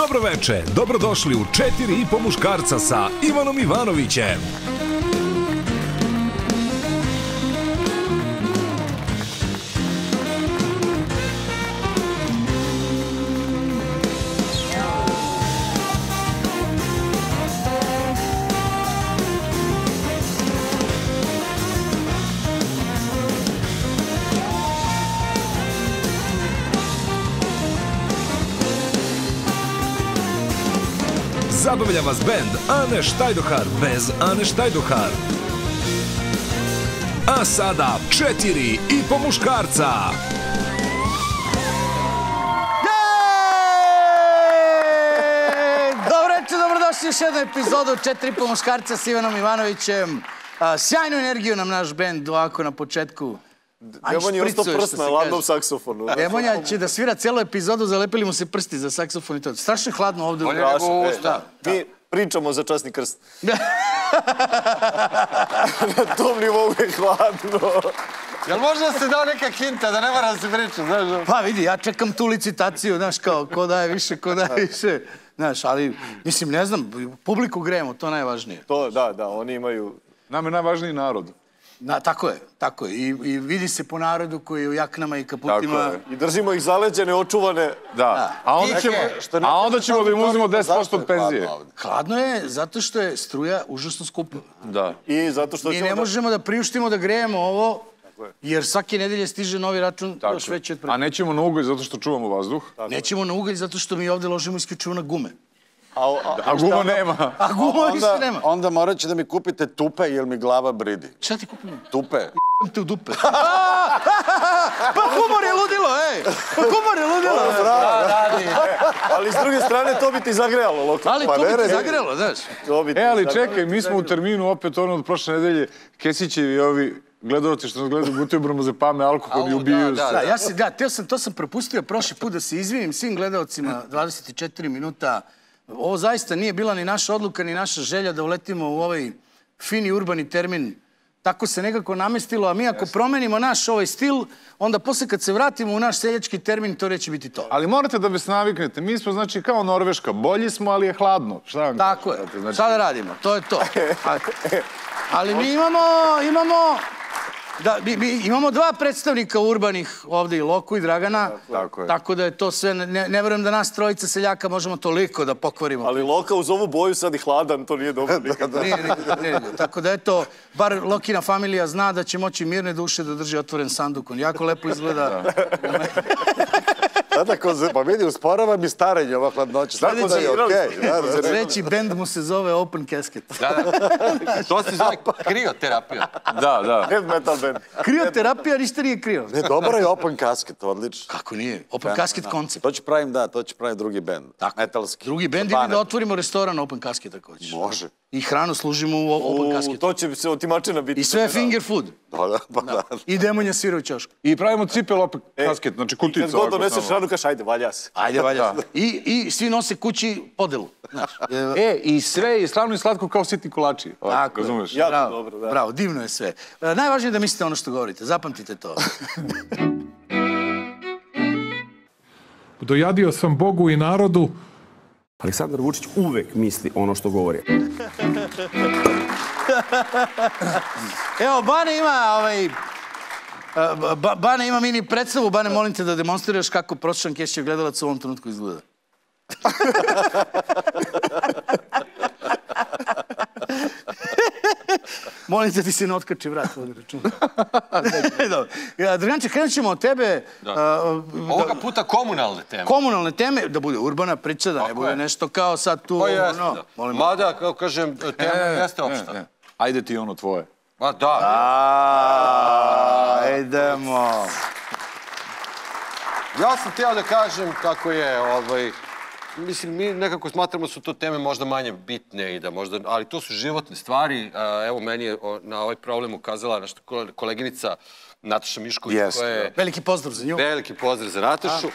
Dobro veče, dobrodošli u četiri i po muškarca sa Ivanom Ivanovićem. Zabavlja vas bend Ane Štajdohar bez Ane Štajdohar. A sada četiri i po muškarca. Dobrodošli u još jednu epizodu Četiri po muškarca s Ivanom Ivanovićem. A, sjajnu energiju nam naš bend ovako na početku. Evo je ostao prst na se ladnom kaže. saksofonu. Emonja će da svira celu epizodu, zalepili mu se prsti za saksofon i to. Strašno je hladno ovde. Bolje nego usta. Pričamo za časni krst. Na tom nivou je hladno. Jel može da se da neka hinta, da ne mora da se priča, znaš? Pa vidi, ja čekam tu licitaciju, znaš, kao, ko daje više, ko daje više. Znaš, ali, mislim, ne znam, publiku grejemo, to je najvažnije. To, da, da, oni imaju... Nama je najvažniji narod. Na, tako je, tako je. I, I vidi se po narodu koji je u jaknama i kaputima. Tako je. I držimo ih zaleđene, očuvane. Da. A onda ćemo, Što ne- a onda ćemo da im uzmemo 10% Zašto od je penzije. hladno ovde? Hladno je zato što je struja užasno skupa. Da. I zato što Mi ćemo ne da... možemo da priuštimo da grejemo ovo, jer svake nedelje stiže novi račun Tako još veći od pre. A nećemo na ugalj zato što čuvamo vazduh. Nećemo na ugalj zato što mi ovde ložimo isključivo na gume. A, a, A guma nema. A guma onda, nema. onda morat će da mi kupite tupe, jer mi glava bridi. Šta ti kupimo? Tupe. te u dupe. pa humor je ludilo, ej! Pa humor je ludilo. ali s druge strane to bi ti zagrejalo lokal. Ali Pa to ne, bi ti ne, zagrelo, znaš. To bi ti E, ali zagrejalo. čekaj, mi smo u terminu opet ono od prošle nedelje, Kesićevi i ovi gledalci što nas gledaju gutaju bramozepame, alkohol i ubijaju da, se. Da, ja se, da, teo sam, to sam propustio prošli put da se izvinim svim gledalcima 24 minuta. Ovo zaista nije bila ni naša odluka, ni naša želja da uletimo u ovaj fini urbani termin. Tako se nekako namestilo, a mi ako promenimo naš ovaj stil, onda posle kad se vratimo u naš seljački termin, to neće biti to. Ali morate da se naviknete. Mi smo, znači, kao Norveška. Bolji smo, ali je hladno. Šta vam Tako je. Znači, Šta da radimo? To je to. A- Ali mi imamo, imamo, da, mi, mi imamo dva predstavnika urbanih ovde i Loku i Dragana. Tako je. Tako da je to sve, ne, ne verujem da nas trojica seljaka možemo toliko da pokvarimo. Ali Loka uz ovu boju sad i hladan, to nije dobro nikad. Nije, nije, nije, nije. Tako da eto, bar Lokina familija zna da će moći mirne duše da drži otvoren sanduk. On jako lepo izgleda. Sada, ko, pa vidi, usporava mi starenje ova hladnoća. Tako da je okej. da, da, da. Treći bend mu se zove Open Casket. Da, da. To se zove krioterapija. Da, da. Heavy metal band. Krioterapija ništa nije krio. Ne, dobro je open casket, odlično. Kako nije? Open Casket koncept. To će pravim, da, to će pravim drugi bend. Tako. Metalski. Drugi bend ili da otvorimo restoran Open Casket ako hoćeš. Može. I hranu služimo u Open Casket. to će se otimačina biti. I sve finger food. Da, da, pa da. I demonja svira u ćošku. I pravimo cipel opet kasket, znači kuticu. Kad god doneseš samo. Kaš, ajde, valja se. Ajde, valja. I, I svi nose kući podelu. Znaš. E, i sve je slavno i slatko kao sitni kolači. Tako razumeš? Jako Bravo, dobro, da. bravo, divno je sve. E, najvažnije je da mislite ono što govorite, zapamtite to. Dojadio sam Bogu i narodu, Aleksandar Vučić uvek misli ono što govori. Evo, Bane ima ovaj... e, Ba, Bane ima mini predstavu, Bane, molim te da demonstriraš kako prosječan Kešćev gledalac u ovom trenutku izgleda. molim te da ti se ne otkači vrat, vodi računa. Dobro. Ja, Draganče, krenut ćemo od tebe. Da. Ovoga puta komunalne teme. komunalne teme, da bude urbana priča, da ne bude je. nešto kao sad tu... Pa jeste, da. Mada, kao kažem, tema jeste opšta. E, e. Ajde ti ono tvoje. Ma da. A, idemo. Ja sam htio da kažem kako je, ovaj, mislim, mi nekako smatramo da su to teme možda manje bitne i da možda, ali to su životne stvari. A, Evo, meni je na ovaj problem ukazala naša ko- koleginica Nataša Mišković, Jeste, koja je Veliki pozdrav za nju. veliki pozdrav za Natašu.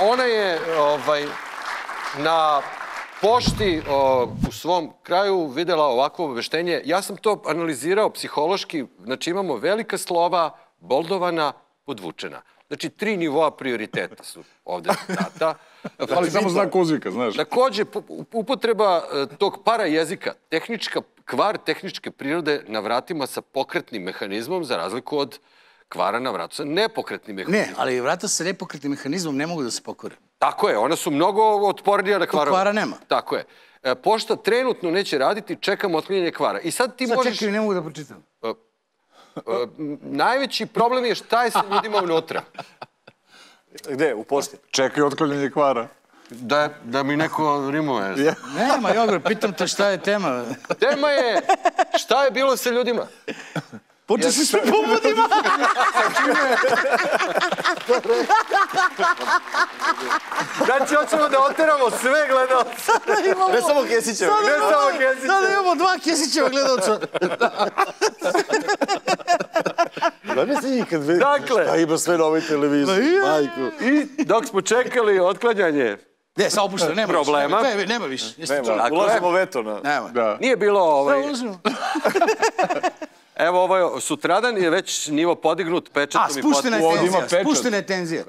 Ona je ovaj, na pošti o, u svom kraju videla ovakvo obaveštenje. Ja sam to analizirao psihološki. Znači imamo velika slova, boldovana, podvučena. Znači, tri nivoa prioriteta su ovde data. Ali samo znak uzvika, znaš. Takođe, po- upotreba e, tog para jezika, tehnička, kvar tehničke prirode na vratima sa pokretnim mehanizmom, za razliku od kvara na vratu sa nepokretnim mehanizmom. Ne, ali vrata sa nepokretnim mehanizmom ne mogu da se pokore. Tako je, ona su mnogo otpornija na kvarove. kvara nema. Tako je. E, pošta trenutno neće raditi, čekamo otklanjanje kvara. I sad ti Sad možeš... čekaj, ne mogu da pročitam. E, m, najveći problem je šta je sa ljudima unutra. Gde? U pošti? Čekaj otklanjanje kvara. Da, da mi neko rimuje. Nema, Jogor, pitam te šta je tema. Tema je šta je bilo sa ljudima. Počeo si sve pobudima. Znači, hoćemo da oteramo sve gledalce. Ne samo Kesićev. Ne samo Kesića. Sada imamo dva Kesićeva gledalca. Da mi se ikad vidi Dakle. šta ima sve na ovoj televiziji. Majku. I dok smo čekali otklanjanje, Ne, sad opušta, nema Problema. više. Ne, nema više. Nema? Dakle. ulažemo veto na... Nema. Da. nije bilo ovaj... Da, ulazimo. Evo, ovaj sutradan je već nivo podignut pečetom A, i spuštena je tenzija. Spuštena je tenzija.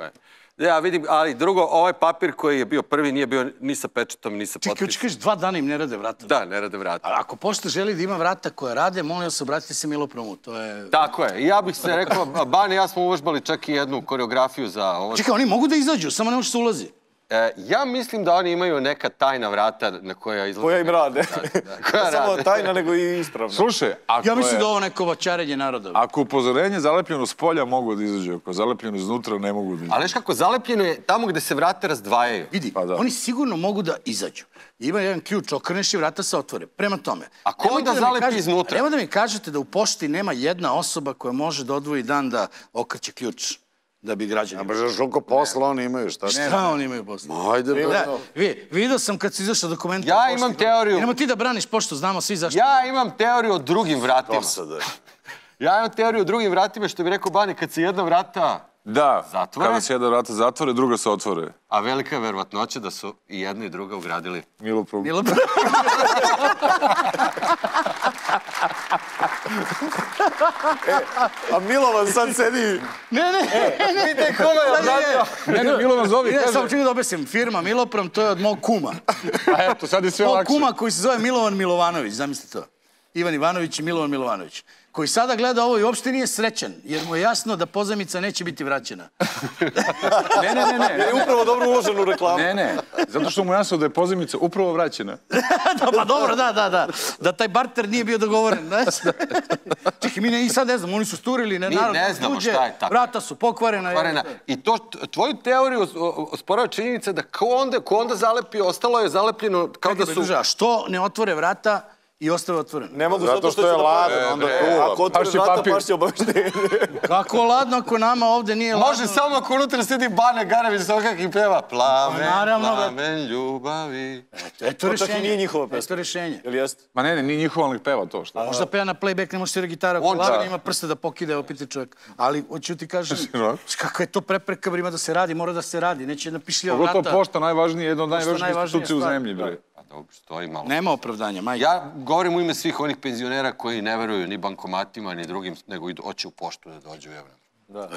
Ja vidim, ali drugo, ovaj papir koji je bio prvi nije bio ni sa pečetom, ni sa Čekaj, potpisom. hoćeš kažeš, dva dana im ne rade vrata. Da, ne rade vrata. A ako pošta želi da ima vrata koja rade, molim vas, obratite se Milopromu. To je... Tako je. Ja bih se rekao, Ban i ja smo uvežbali čak i jednu koreografiju za ovo. Čekaj, oni mogu da izađu, samo ne može se ulazi. E, ja mislim da oni imaju neka tajna vrata na koja izlaze. Koja im rade. Koja Ne samo rade. tajna, nego i ispravna. Slušaj, ako Ja mislim je, da ovo neko vačarenje naroda. ako upozorenje zalepljeno s polja mogu da izađu, ako je zalepljeno iznutra ne mogu da izađu. Ali viš kako zalepljeno je tamo gde se vrata razdvajaju. Vidi, Pa da. oni sigurno mogu da izađu. Ima jedan ključ, okreneš i vrata se otvore. Prema tome. A ko onda mi zalepi kažete- iznutra? Nemoj da mi kažete da u pošti nema jedna osoba koja može da odvoji dan da okreće ključ da bi građani... A baš koliko posla oni imaju, šta? Šta oni imaju posle? Ajde, bre. Da, vi, vidio sam kad su izašli dokumenti. Ja imam teoriju. Idemo ti da braniš poštu, znamo svi zašto. Ja imam teoriju o drugim vratima. Dosada. Ja imam teoriju o drugim vratima, što bi rekao Bani, kad se jedna vrata, Da, Zatvore? kada se jedna vrata zatvore, druga se otvore. a velika je verovatnoća da su i jedna i druga ugradili. Milo pro... Milo... A Milovan sad sedi... ne, ne, ne. Vidite kome je obradio. Ne, ne, Milovan zovi, Ne, kaže. samo čekaj da objasnim. Firma Miloprom, to je od mog kuma. A eto, sad je sve Mog lakše. kuma koji se zove Milovan Milovanović, zamislite to. Ivan Ivanović i Milovan Milovanović. Koji sada gleda ovo i uopšte nije srećan, jer mu je jasno da pozajmica neće biti vraćena. Ne, ne, ne, ne. Je upravo dobro uložen u reklamu. Ne, ne, zato što mu je jasno da je pozemica upravo vraćena. da, pa dobro, da, da, da. Da taj barter nije bio dogovoren, znaš. Čekaj, mi ne, i sad ne znamo, oni su sturili, ne, narod ne znamo tuđe, šta je tako. Vrata su pokvarena. Kvarena. I to, tvoju teoriju osporava činjenica da ko onda, ko onda zalepi, ostalo je zalepljeno kao da su... što ne otvore vrata i ostave otvorene? Ne mogu Zato što je će da paše. onda E. Ako otvore vrata, papir. pašće obaveštenje. Kako ladno ako nama ovde nije ladno? Može samo ako unutra sedi Bane Garević Sokak i peva Plamen, Pa naravno, brate. plamen ljubavi. Eto To i rešenje. nije njihova Eto pesma. rešenje. Jel jeste? Ma ne, ne, nije njihova, ali peva to, šta? Možda peva na playback, ne može svira gitara, On ako da. ima prste da pokide, evo piti čovjek. Ali hoću ti kažem, kako je to prepreka, bre, ima da se radi, mora da se radi, neće jedna pišljiva Pogotovo vrata. pošta, najvažnije, jedna od najvažnijih najvažnija institucija u zemlji, bre. Dobro, stoji malo. Nema opravdanja, majke. Ja govorim u ime svih onih penzionera koji ne veruju ni bankomatima, ni drugim, nego idu, hoće u poštu da dođu. Evo.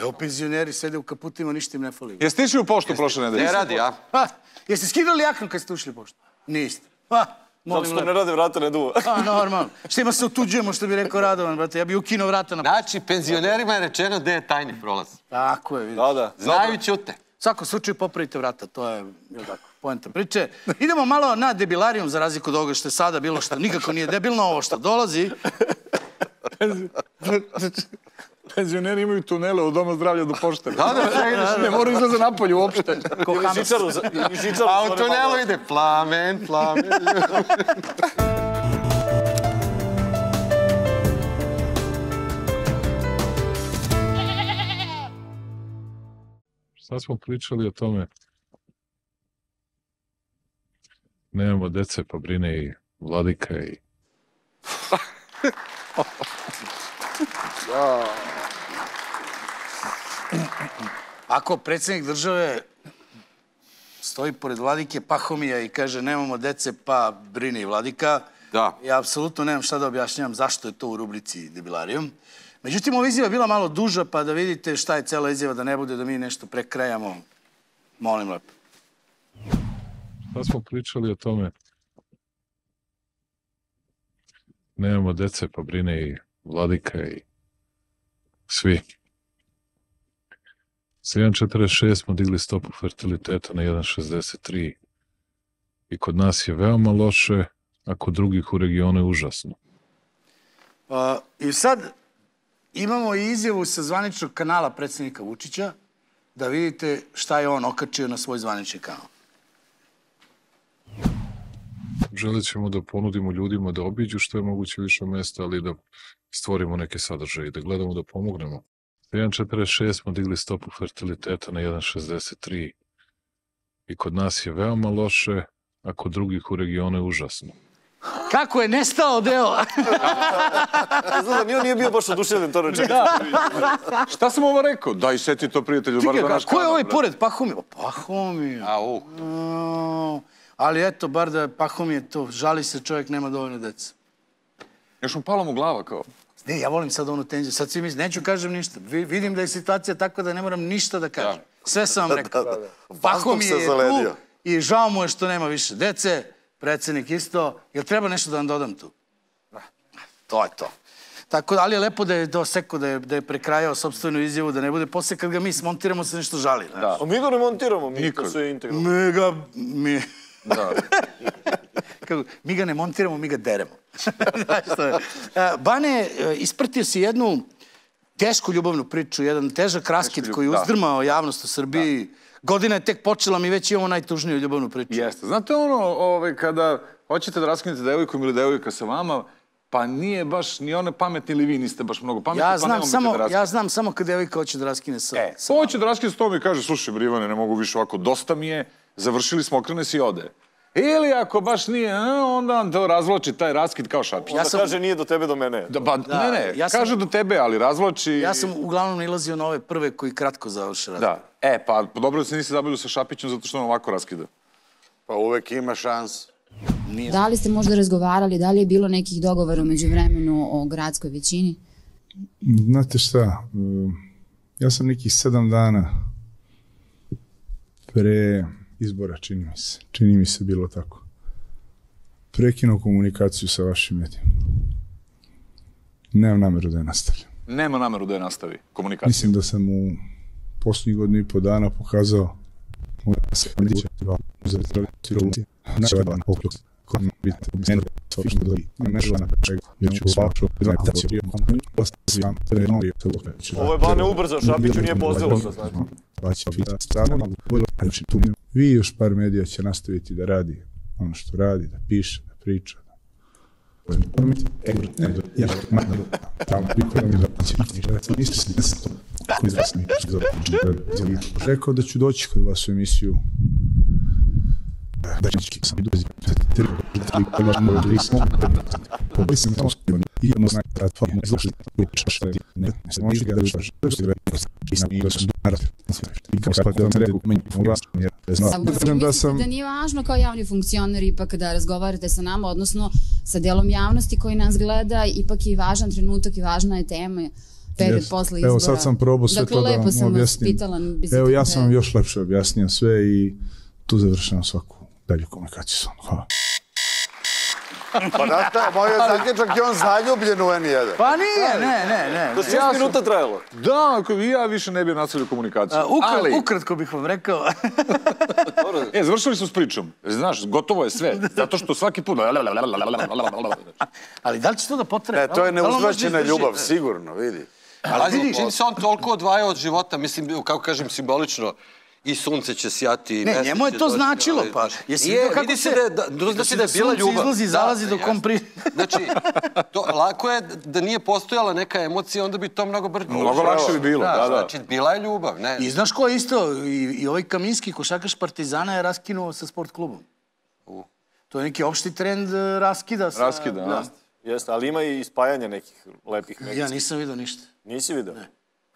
Evo penzioneri sede u kaputima, ništa im ne fali. Jeste išli u poštu prošle nedelje? Ne radi, a? Ha, jeste skidali jaknu kad ste ušli u poštu? Niste. Ha, Zato što ne rade vrata, ne duva. Ha, normalno. Šta ima se otuđujemo, što bi rekao Radovan, brate. Ja bi ukinuo vrata na... Znači, penzionerima je rečeno gde je tajni prolaz. Tako je, vidiš. Da, da. Znaju ćute. U svakom slučaju popravite vrata, to je, je tako, poenta priče. Idemo malo na debilarijum za razliku od ovoga što je sada bilo što nikako nije debilno, ovo što dolazi. Penzioneri imaju tunele od doma zdravlja do pošte. Da, da, sve ideš. Ne moraju izlaze napolje uopšte. Ko Ili Hamas. žičaru. A u tunelu ide plamen, plamen. Sad smo pričali o tome. Nemamo dece, pa brine i vladika i... Ako predsjednik države stoji pored vladike Pahomija i kaže nemamo dece, pa brini vladika, Da. ja apsolutno nemam šta da objašnjavam zašto je to u rubrici debilarijum. Međutim, ova izjava je bila malo duža, pa da vidite šta je cela izjava, da ne bude da mi nešto prekrajamo. Molim lepo. Šta smo pričali o tome? Nemamo dece, pa brine i vladika i svi. Sa 1.46 smo digli stopu fertiliteta na 1.63 i kod nas je veoma loše, a kod drugih u regionu je užasno. Pa, I sad imamo i izjavu sa zvaničnog kanala predsjednika Vučića, da vidite šta je on okačio na svoj zvanični kanal. Želit ćemo da ponudimo ljudima da obiđu što je moguće više mesta, ali da stvorimo neke sadržaje i da gledamo da pomognemo. Sa 1.46 smo digli stopu fertiliteta na 1.63 i kod nas je veoma loše, a kod drugih u regionu je užasno. Kako je nestao deo? Znam da ni on nije bio baš oduševljen to rečeno. Šta sam ovo rekao? Daj, seti to prijatelju, bar ka- naš ko je kanal, ovaj pored Pahomija. Au. A, Ali eto, bar da je Pahomije to, žali se čovjek, nema dovoljno dece. Još mu palo mu glava kao. Ne, ja volim sad onu tenziju. Sad svi misle, neću kažem ništa. Vi- vidim da je situacija takva da ne moram ništa da kažem. Sve sam vam rekao. Da, da, da. Pahomije se je tu i žao mu je što nema više dece. Predsednik isto. Jel treba nešto da vam dodam tu? To je to. Tako, da, ali je lepo da je dosekao, da je, da je prekrajao sobstvenu izjavu, da ne bude posle kad ga mi smontiramo se nešto žali. Da. A mi ga ne montiramo, mi to Nikad. sve integralno. Mi ga... Mi... Da. Kako, mi ga ne montiramo, mi ga deremo. Znaš što je? Bane, e, ispratio si jednu tešku ljubavnu priču, jedan težak raskid koji je da. uzdrmao javnost u Srbiji. Godina je tek počela, mi već imamo najtužniju ljubavnu priču. Jeste. Znate ono, ovaj, kada hoćete da raskinete devojku ili devojka sa vama, pa nije baš ni one pametni ili vi niste baš mnogo pametni, Ja pa znam, nemojte samo, da ja znam samo kad devojka hoće da raskine sa... E, sa hoće da raskine s tom i kaže, slušaj, Brivane, ne mogu više ovako, dosta mi je, završili smo, okrene se i ode. Ili ako baš nije, a, onda on to razvlači taj raskid kao šapić. Ja sam- kaže nije do tebe, do mene. Da, pa, ne, ne, ja sam- kaže do tebe, ali razvlači... Ja sam uglavnom nalazio na ove prve koji kratko završe rad. Da. E, pa dobro da se nisi zabavio sa Šapićem zato što on ovako raskida. Pa uvek ima šans. Da li ste možda razgovarali, da li je bilo nekih dogovora među vremenu o gradskoj većini? Znate šta, um, ja sam nekih sedam dana pre izbora, čini mi se, čini mi se bilo tako, prekinuo komunikaciju sa vašim medijima. Nemam nameru da je nastavljam. Nema nameru da je nastavi komunikaciju. Mislim da sam u posljednjih godinu i po dana pokazao moj se okluk kom biti meni to što da žela na čega jer ću ovako da ne taći bio ostavljam da je novi to Ovo je Bane ubrzao, Šapiću nije pozdelo sad, znači. Pa će biti bolje, znači tu vi još par medija će nastaviti da radi ono što radi, da piše, da priča. Da će rekao da ću doći kod vas u emisiju da će da da je da da je pa da Mislite da sam da nije važno kao javni funkcioner ipak da razgovarate sa nama, odnosno sa delom javnosti koji nas gleda, ipak je i važan trenutak i važna je tema period Jes. posle izbora. Evo sad sam probao sve dakle, to da lepo vam sam vas objasnim. pitala. bi se Evo ja to sam vam još lepše objasnio sve i tu završavam svaku dalju komunikaciju. Hvala. Pa da, da, moj je zaključak je on zaljubljen u N1. Pa nije, ne, ne, ne. To je šest minuta trajalo. Da, ja više ne bi nastavio komunikaciju. A, Ali, Ukratko bih vam rekao. e, završili smo s pričom. Znaš, gotovo je sve. Zato što svaki put... Ali da li će to da potrebe? Ne, to je neuzvraćena ljubav, sigurno, vidi. Ali vidiš- čim se on toliko odvaja od života, mislim, kako kažem, simbolično, i sunce će sjati. Ne, njemu je to značilo, ali, pa. Jesi je, vidio kako se... da da, da, znači da je bila sunce ljubav. izlazi, zalazi Da, dok on jasno. pri... Znači, to, lako je da nije postojala neka emocija, onda bi to mnogo brže. Mnogo lakše bi bilo, da, da. Znači, bila je ljubav, ne. I znaš ko je isto, i, i ovaj Kaminski, košakaš Partizana je raskinuo sa sport klubom. To je neki opšti trend eh, raskida. Sa, Raskida, a? Jeste, ali ima i spajanja nekih lepih Ja medijskih. nisam vidio ništa. Nisi video?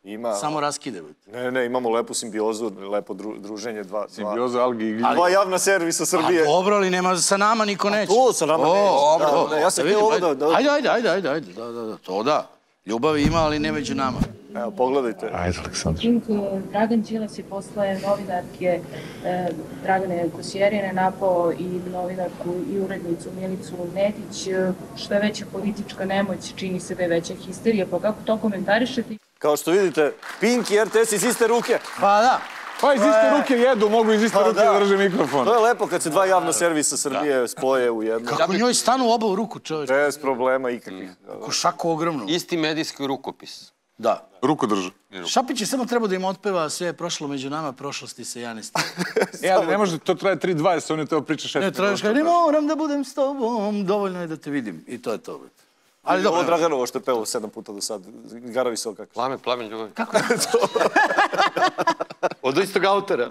Ima, Samo raskide. ne, ne, imamo lepu simbiozu, lepo dru, druženje, dva, dva, Simbioza, algi i gljiva. dva javna servisa A Srbije. dobro, ali nema, sa nama niko neće. to sa nama O, neće, dobro, da, dobro. da, ja sam Da htio ovo da- ajde. da- Ajde, ajde, ajde, ajde, ajde, da, da, da, to da. Ljubavi ima, ali ne među nama. Evo, pogledajte. Ajde, Aleksandar. Pink, Dragan Đilas je posle novinarke e, Dragane Kosjerine napao i novinarku i urednicu Milicu Nedić, e, što je veća politička nemoć, čini se da je veća histerija, pa kako to komentarišete? Kao što vidite, Pink i RTS iz iste ruke. Pa da. Pa iz iste ruke jedu, mogu iz iste Pa ruke da. da drže mikrofon. To je lepo kad se dva javna servisa Srbije spoje u jednu. Kako njoj stanu oba u ruku, čovječ. Bez problema ikakvih. Ko šaku ogromnu. Isti medijski rukopis. Da. Ruku drže. Šapić je samo trebao da im otpeva sve je prošlo među nama, prošlosti se ja ne stim. E, ali ne može, to traje 3.20, jer se oni teo priča šest Ne, tražiš kao, ne moram da budem s tobom, dovoljno je da te vidim. I to je to. Ali Ovo dobro, Draganovo što je pevao sedam puta do sad. Gara visoka. Plamen, plamen ljubavi. Kako je to? Od istog autora.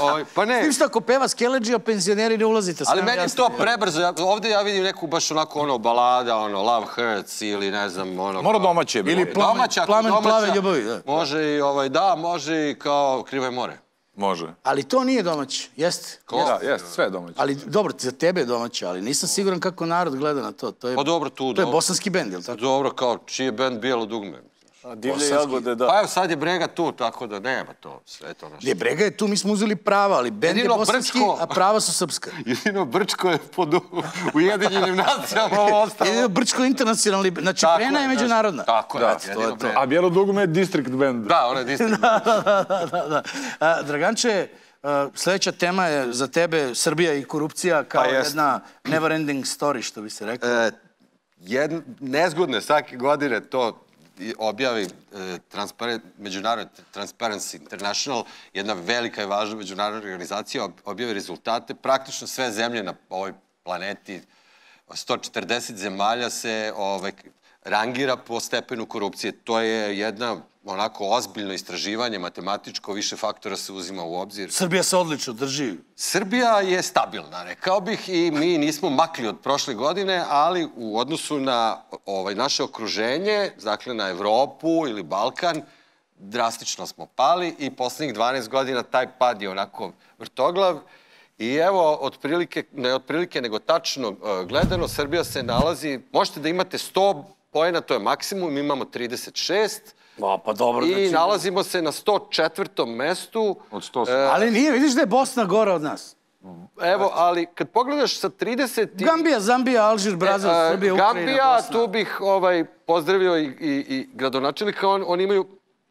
Ovaj, pa ne, tim što ako peva Skeleđija, penzioneri ne ulazite. ali meni je to prebrzo. Ja, ovde ja vidim neku baš onako ono balada, ono Love Hurts ili ne znam ono... Mora domaće. Ili plamen, Domaća, plamen domaća, plave ljubavi. Da. Može i ovaj, da, može i kao Krivo je more. Može. Ali to nije domaće, jeste. Ko? Da, jeste, sve je domaće. Ali dobro, za tebe je domaće, ali nisam siguran kako narod gleda na to. To je, Pa dobro, tu, to je bosanski bend, je li tako? Dobro, kao čiji je band Bijelo dugme. A divlje jagode, da. Pa evo sad je Brega tu, tako da nema to, sve to naše. Gdje Brega je tu, mi smo uzeli prava, ali bend je Jedino bosanski, Brčko. a prava su srpska. Jedino Brčko je pod Ujedinjenim nacijama, ovo ostalo. Jedino Brčko internacionalni, znači Tako Brena je međunarodna. Tako je, Da, jedino to je to. Brena. A Bijelo dugme je district band. Da, ona je distrikt. da, da, da, da. A, Draganče, a, sledeća tema je za tebe Srbija i korupcija kao Pa jedna never ending story, što bi se reklo. E, nezgodne svake godine to objavi e, transparent, međunarodni Transparency International, jedna velika i važna međunarodna organizacija, ob- objavi rezultate. Praktično sve zemlje na ovoj planeti, 140 zemalja se ovaj, rangira po stepenu korupcije. To je jedna onako ozbiljno istraživanje, matematičko, više faktora se uzima u obzir. Srbija se odlično drži. Srbija je stabilna, rekao bih, i mi nismo makli od prošle godine, ali u odnosu na ovaj, naše okruženje, dakle na Evropu ili Balkan, drastično smo pali i poslednjih 12 godina taj pad je onako vrtoglav. I evo, otprilike, ne otprilike, nego tačno e, gledano, Srbija se nalazi, možete da imate 100 poena, to je maksimum, mi imamo 36, Pa, pa dobro. i znači- nalazimo se na 104. mestu. Od 100. E, Ali nije, vidiš da je Bosna gora od nas. Evo, ali kad pogledaš sa 30... i- Gambija, Zambija, Alžir, Brazil, E, Srbija, Ukrajina, Gambija, Bosna. tu bih ovaj, pozdravio i, i, i gradonačelnika, on, oni imaju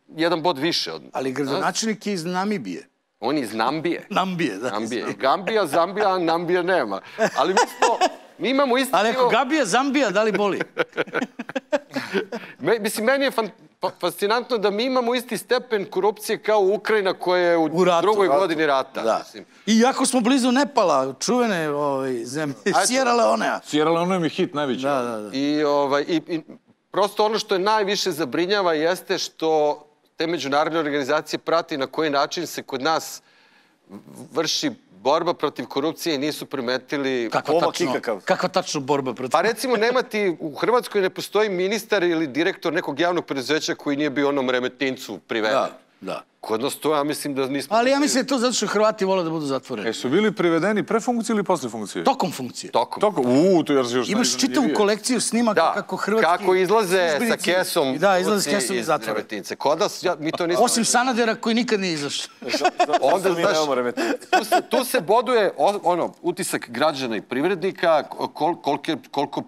jedan bod više od Ali gradonačelnik je iz Namibije. On je iz Nambije. Nambije, da. Nambije. Gambija, Zambija, Nambije nema. Ali mi smo, mi imamo isti Ali ako Gabija, Zambija, da li boli? Me, mislim, meni je fan, fa- fascinantno da mi imamo isti stepen korupcije kao Ukrajina koja je u, U ratu. drugoj Ratu. godini rata. Da. Mislim. Iako smo blizu Nepala, čuvene ovaj, zemlje. Sierra Leonea. Sierra Leone mi je hit najveći. Da, da, da. I, ovaj, i, i prosto ono što je najviše zabrinjava jeste što te međunarodne organizacije prati na koji način se kod nas vrši borba protiv korupcije nisu primetili... Kakva Pomak tačno, ikakav. kakva tačno borba protiv... Pa recimo, nema ti, u Hrvatskoj ne postoji ministar ili direktor nekog javnog preduzeća koji nije bio onom remetincu priveden. Da, da. Kod nas to ja mislim da nismo... Ali ja mislim da je to zato što Hrvati vole da budu zatvoreni. E, su bili privedeni pre funkcije ili posle funkcije? Tokom funkcije. Tokom. Toko, uuu, to je još Imaš čitavu kolekciju snimaka Da, kako hrvatski... kako izlaze sa kesom. Da, izlaze s suci kesom iz zatvora. Kod nas, ja, mi to nismo... Osim Sanadera koji nikad nije izašao. Onda, mi znaš, tu se, tu se boduje ono, utisak građana i privrednika, kol, koliko, koliko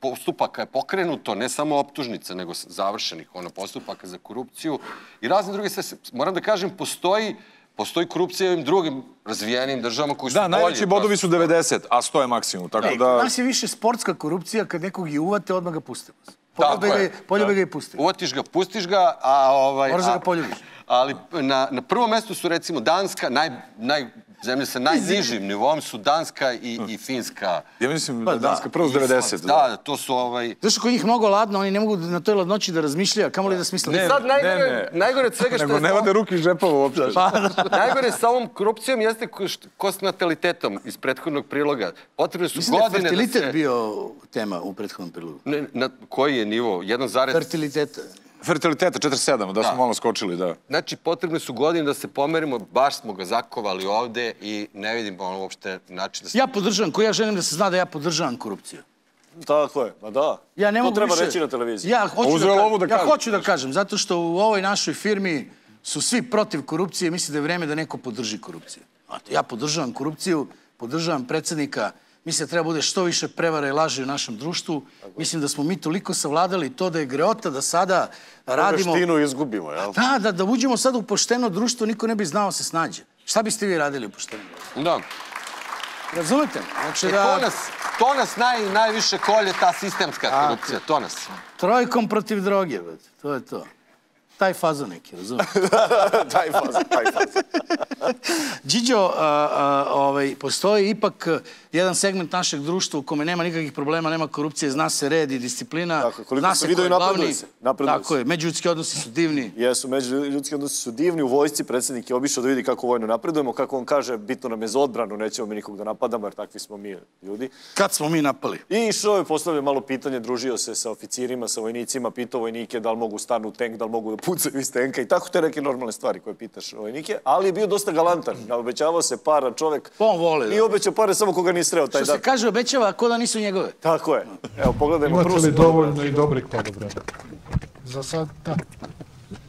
postupaka je pokrenuto, ne samo optužnica, nego završenih ono, postupaka za korupciju i razne druge sve. Moram da kažem, postoji, postoji korupcija u ovim drugim razvijenim državama koji su Da, bolji. najveći bodovi su 90, a 100 je maksimum, tako Ej, da... Nas je više sportska korupcija, kad nekog i uvate, odmah ga pustimo. Tako Poljube ga, je. poljube ga i pustimo. Uvatiš ga, pustiš ga, a ovaj... Moraš da ga poljubiš. Ali na, na prvom mestu su recimo Danska, naj, naj, zemlje sa najnižim nivom su Danska i, i Finska. Ja mislim Pa da da. Danska prvo s 90. Da, da, to su ovaj... Zašto kod njih mnogo ladno, oni ne mogu na toj ladnoći da razmišljaju, a kamoli da smisle. Ne, Sad najgore, ne, ne. najgore od svega što Nego je... ne sa vade ruke iz džepova uopšte. Pa, da. Najgore sa ovom korupcijom jeste ko, s natalitetom iz prethodnog priloga. Potrebne su Mislim da je godine fertilitet da se... bio tema u prethodnom prilogu. Ne, na, koji je nivo? 1, Fertiliteta. Fertiliteta 47, da smo Da. malo skočili, da. Znači, potrebne su godine da se pomerimo, baš smo ga zakovali ovde i ne vidimo ono uopšte način da se... Ja podržavam, ko ja želim da se zna da ja podržavam korupciju. Tako je, ma da. Ja ne to mogu treba više. reći na televiziji. Ja hoću, da, lovu da ka- ja kaže. hoću da kažem, zato što u ovoj našoj firmi su svi protiv korupcije, mislim da je vreme da neko podrži korupciju. Ja podržavam korupciju, podržavam predsjednika, mislim da treba bude što više prevara i laži u našem društvu. Mislim da smo mi toliko savladali to da je greota da sada radimo... Veštinu izgubimo, jel? Da, da, da uđemo sad u pošteno društvo, niko ne bi znao se snađe. Šta biste vi radili u pošteno društvu? Da. Razumete? Znači E, da to nas, to nas naj, najviše kolje, ta sistemska korupcija. To nas. trojkom protiv droge, to je to. Taj fazon neki, razumete? taj faz, taj faz. Điđo, a, a, ovaj, postoji ipak jedan segment našeg društva u kome nema nikakvih problema, nema korupcije, zna se red i disciplina. Tako, koliko zna se ko i glavni. se, napreduje Tako se. je, međuljudski odnosi su divni. Jesu, međuljudski odnosi su divni. U vojsci predsjednik je obišao da vidi kako vojno napredujemo, kako on kaže, bitno nam je za odbranu, nećemo mi nikog da napadamo, jer takvi smo mi ljudi. Kad smo mi napali? I išao je, postavio malo pitanje, družio se sa oficirima, sa vojnicima, pitao vojnike da li mogu stanu u tank, da li mogu da pucaju iz tenka i tako te neke normalne stvari koje pitaš vojnike, ali je bio dosta galantan. Obećavao se para, čovek. Pa on voli, da. Nije obećao pare samo koga nije sreo taj Što dan. se kaže, obećava ko da nisu njegove. Tako je. Evo, pogledajmo Imate li dovoljno i dobrih padobrana? Za sad, da.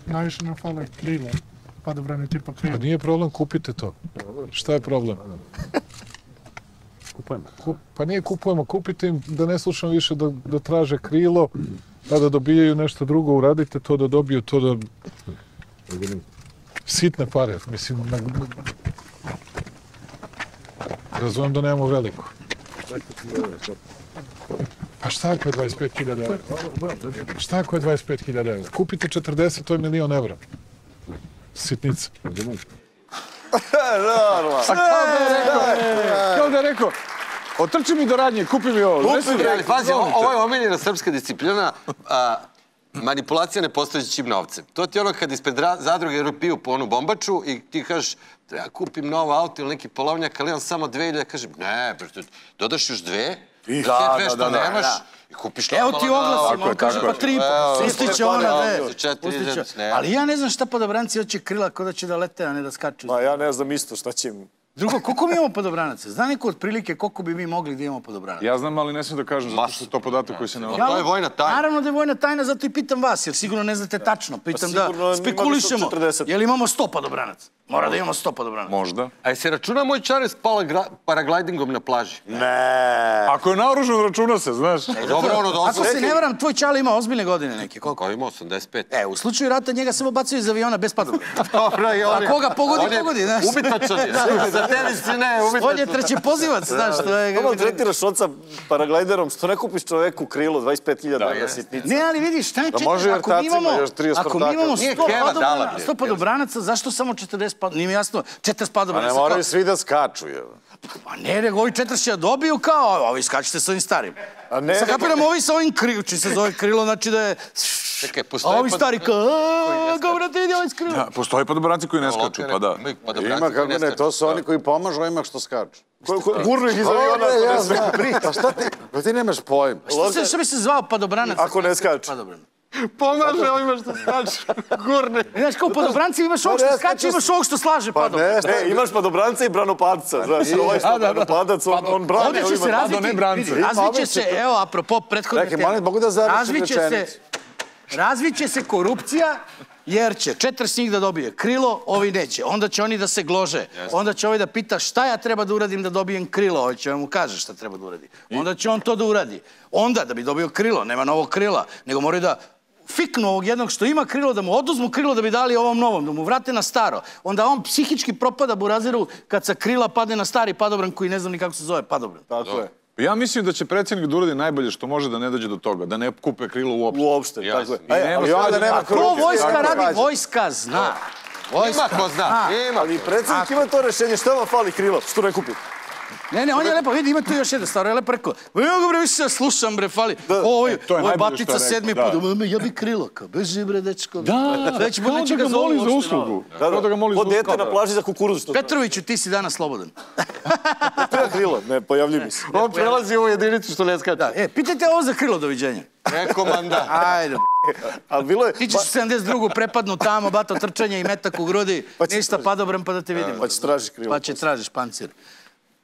Najviše nam fale krila. Padobrane tipa krila. Pa nije problem, kupite to. Šta je problem? Kupujemo. Kup, pa nije kupujemo, kupite im da ne slušam više da, da traže krilo, pa da dobijaju nešto drugo, uradite to da dobiju to da... Sitne pare, mislim, na... Razumem da nemamo veliko. Pa šta ako je 25.000 evra? Šta ako je 25.000 evra? Kupite 40, to je milion evra. Sitnica. Normalno. Kao da je rekao, kao da je rekao, otrči mi do radnje, kupi mi ovo. Kupi Nesi mi, mi, Ali pazi, ovo je omiljena srpska disciplina. A, manipulacija nepostojećim novcem. To ti je ono kad ispred zadruge piju po onu bombaču i ti kažeš treba kupim novo auto ili neki polovnjak, ali imam samo dve ilje, kažem ne, brate, dodaš još dve, I- da, dve da, što da, da, nemaš i kupiš Evo ti je, on kaže pa tri Evo, po, pustit će pare, ona ne. Ali ja ne znam šta podobranci hoće krila, ko da će da lete, a ne da skaču. Ma ja ne znam isto šta će im... Drugo, koliko mi imamo podobranaca? Zna neko otprilike koliko bi mi mogli da imamo podobranaca? Ja znam, ali ne smijem da kažem, zato što je to podatak koji se ne... Ja- To je vojna tajna. Naravno da je vojna tajna, zato i pitam vas, jer sigurno ne znate tačno. Pitam da ima spekulišemo. 40. Jel imamo 100 podobranaca? Mora da imamo 100 podobranaca. Možda. A se računa moj čar s pala- paraglidingom na plaži? Ne. Ako je naoružan, računa se, znaš. Dobro, ono da Ako se ne varam, tvoj čale ima ozbiljne godine neke. Koliko? Ko ima 85? E, u slučaju rata njega samo bacaju iz aviona bez padobrana. Dobro, i on A je- koga pogodi, je pogodi, znaš. Ubitačan je. Za tenis ne, ubitačan. On je treći pozivac, znaš, to je... Kako tretiraš oca paraglajderom, što ne kupiš čoveku krilo 25.000 da, evra sitnica? Ne, ali vidiš, šta je Da četiri, može i ako mi imamo, još 30 ako mi ortaka. imamo Nije 100 Keva dala, padobrana, bre. 100 padobranaca, zašto samo 40 padobrana? Nije mi jasno, 40 Pa padobrana. ne Sad moraju svi da skaču, je. Pa ne, nego ovi četiri će da dobiju kao, a ovi skačete sa ovim starim. A ne, Sad nego- kapiram, ovi sa ovim krilo, či se zove krilo, znači da je... Čekaj, A postoji... ovi pod- stari kao, "A, skaču." kao brate, vidi ovaj s krilo. Da, postoje podobranci koji ne skaču, pa da. Ima padobranci Ima kako ne, skaču. to su oni koji pomažu ovima što skaču. Ko, ko, gurnu ih iz aviona ako ne, znam. Pa šta ti, pa ti nemaš pojma. Što, se, što bi se zvao padobranac? ako ne skače. Padobran. Pomaže ovima što skaču. Gurne. Znaš, kao podobranci imaš ovog što skače, skače- imaš ovog što slaže Pa padobran. ne, Ne, imaš padobranca i branopadca, znaš, ovaj što je branopadac, on, on brani Ovdje će ovima. se razviti, razviće Ima se, evo, apropo prethodne Čekaj, teme. molim, mogu da završim rečenicu? Razviće se korupcija, jer će četiri s njih da dobije krilo, ovi neće. Onda će oni da se glože. Onda će ovaj da pita šta ja treba da uradim da dobijem krilo. Ovaj će mu kaže šta treba da uradi. Onda će on to da uradi. Onda, da bi dobio krilo, nema novog krila, nego moraju da fiknu ovog jednog što ima krilo, da mu oduzmu krilo da bi dali ovom novom, da mu vrate na staro. Onda on psihički propada buraziru kad sa krila padne na stari padobran koji ne znam ni kako se zove padobran. Tako je. Ja mislim da će predsjednik da uradi najbolje što može da ne dođe do toga, da ne kupe krilo uopšte. Uopšte, tako je. Nema A to korupcije. vojska radi, vojska zna. Ima ko zna, ima. Ali predsjednik ima to rešenje, šta vam fali krilo? Što ne kupite? Ne, ne, on je lepo, vidi, ima tu još jedna stvar, je lepo rekao, "Ma ja ga bre, više se slušam, bre, fali. Ovo je, to je ovo je što batica sedmi da. put, "Ma, ja bi krilo, kao, beži bre, dečko. Da, Već kao neće da ga moli za uslugu. Da, Kao da ga moli za dete uslugu. na plaži za kukuruz. Petroviću, ti si danas slobodan. treba krilo, ne, pojavljuj mi se. On prelazi u jedinicu što ne skače. Da, e, pitajte ovo za krilo, doviđenja. Rekomanda. Ajde, A bilo je... ti ćeš 72. prepadnu tamo, bato trčanje i metak u grudi, Pa ništa padobran pa da te vidimo. Pa će tražiš krilo. Pa će tražiš pancir.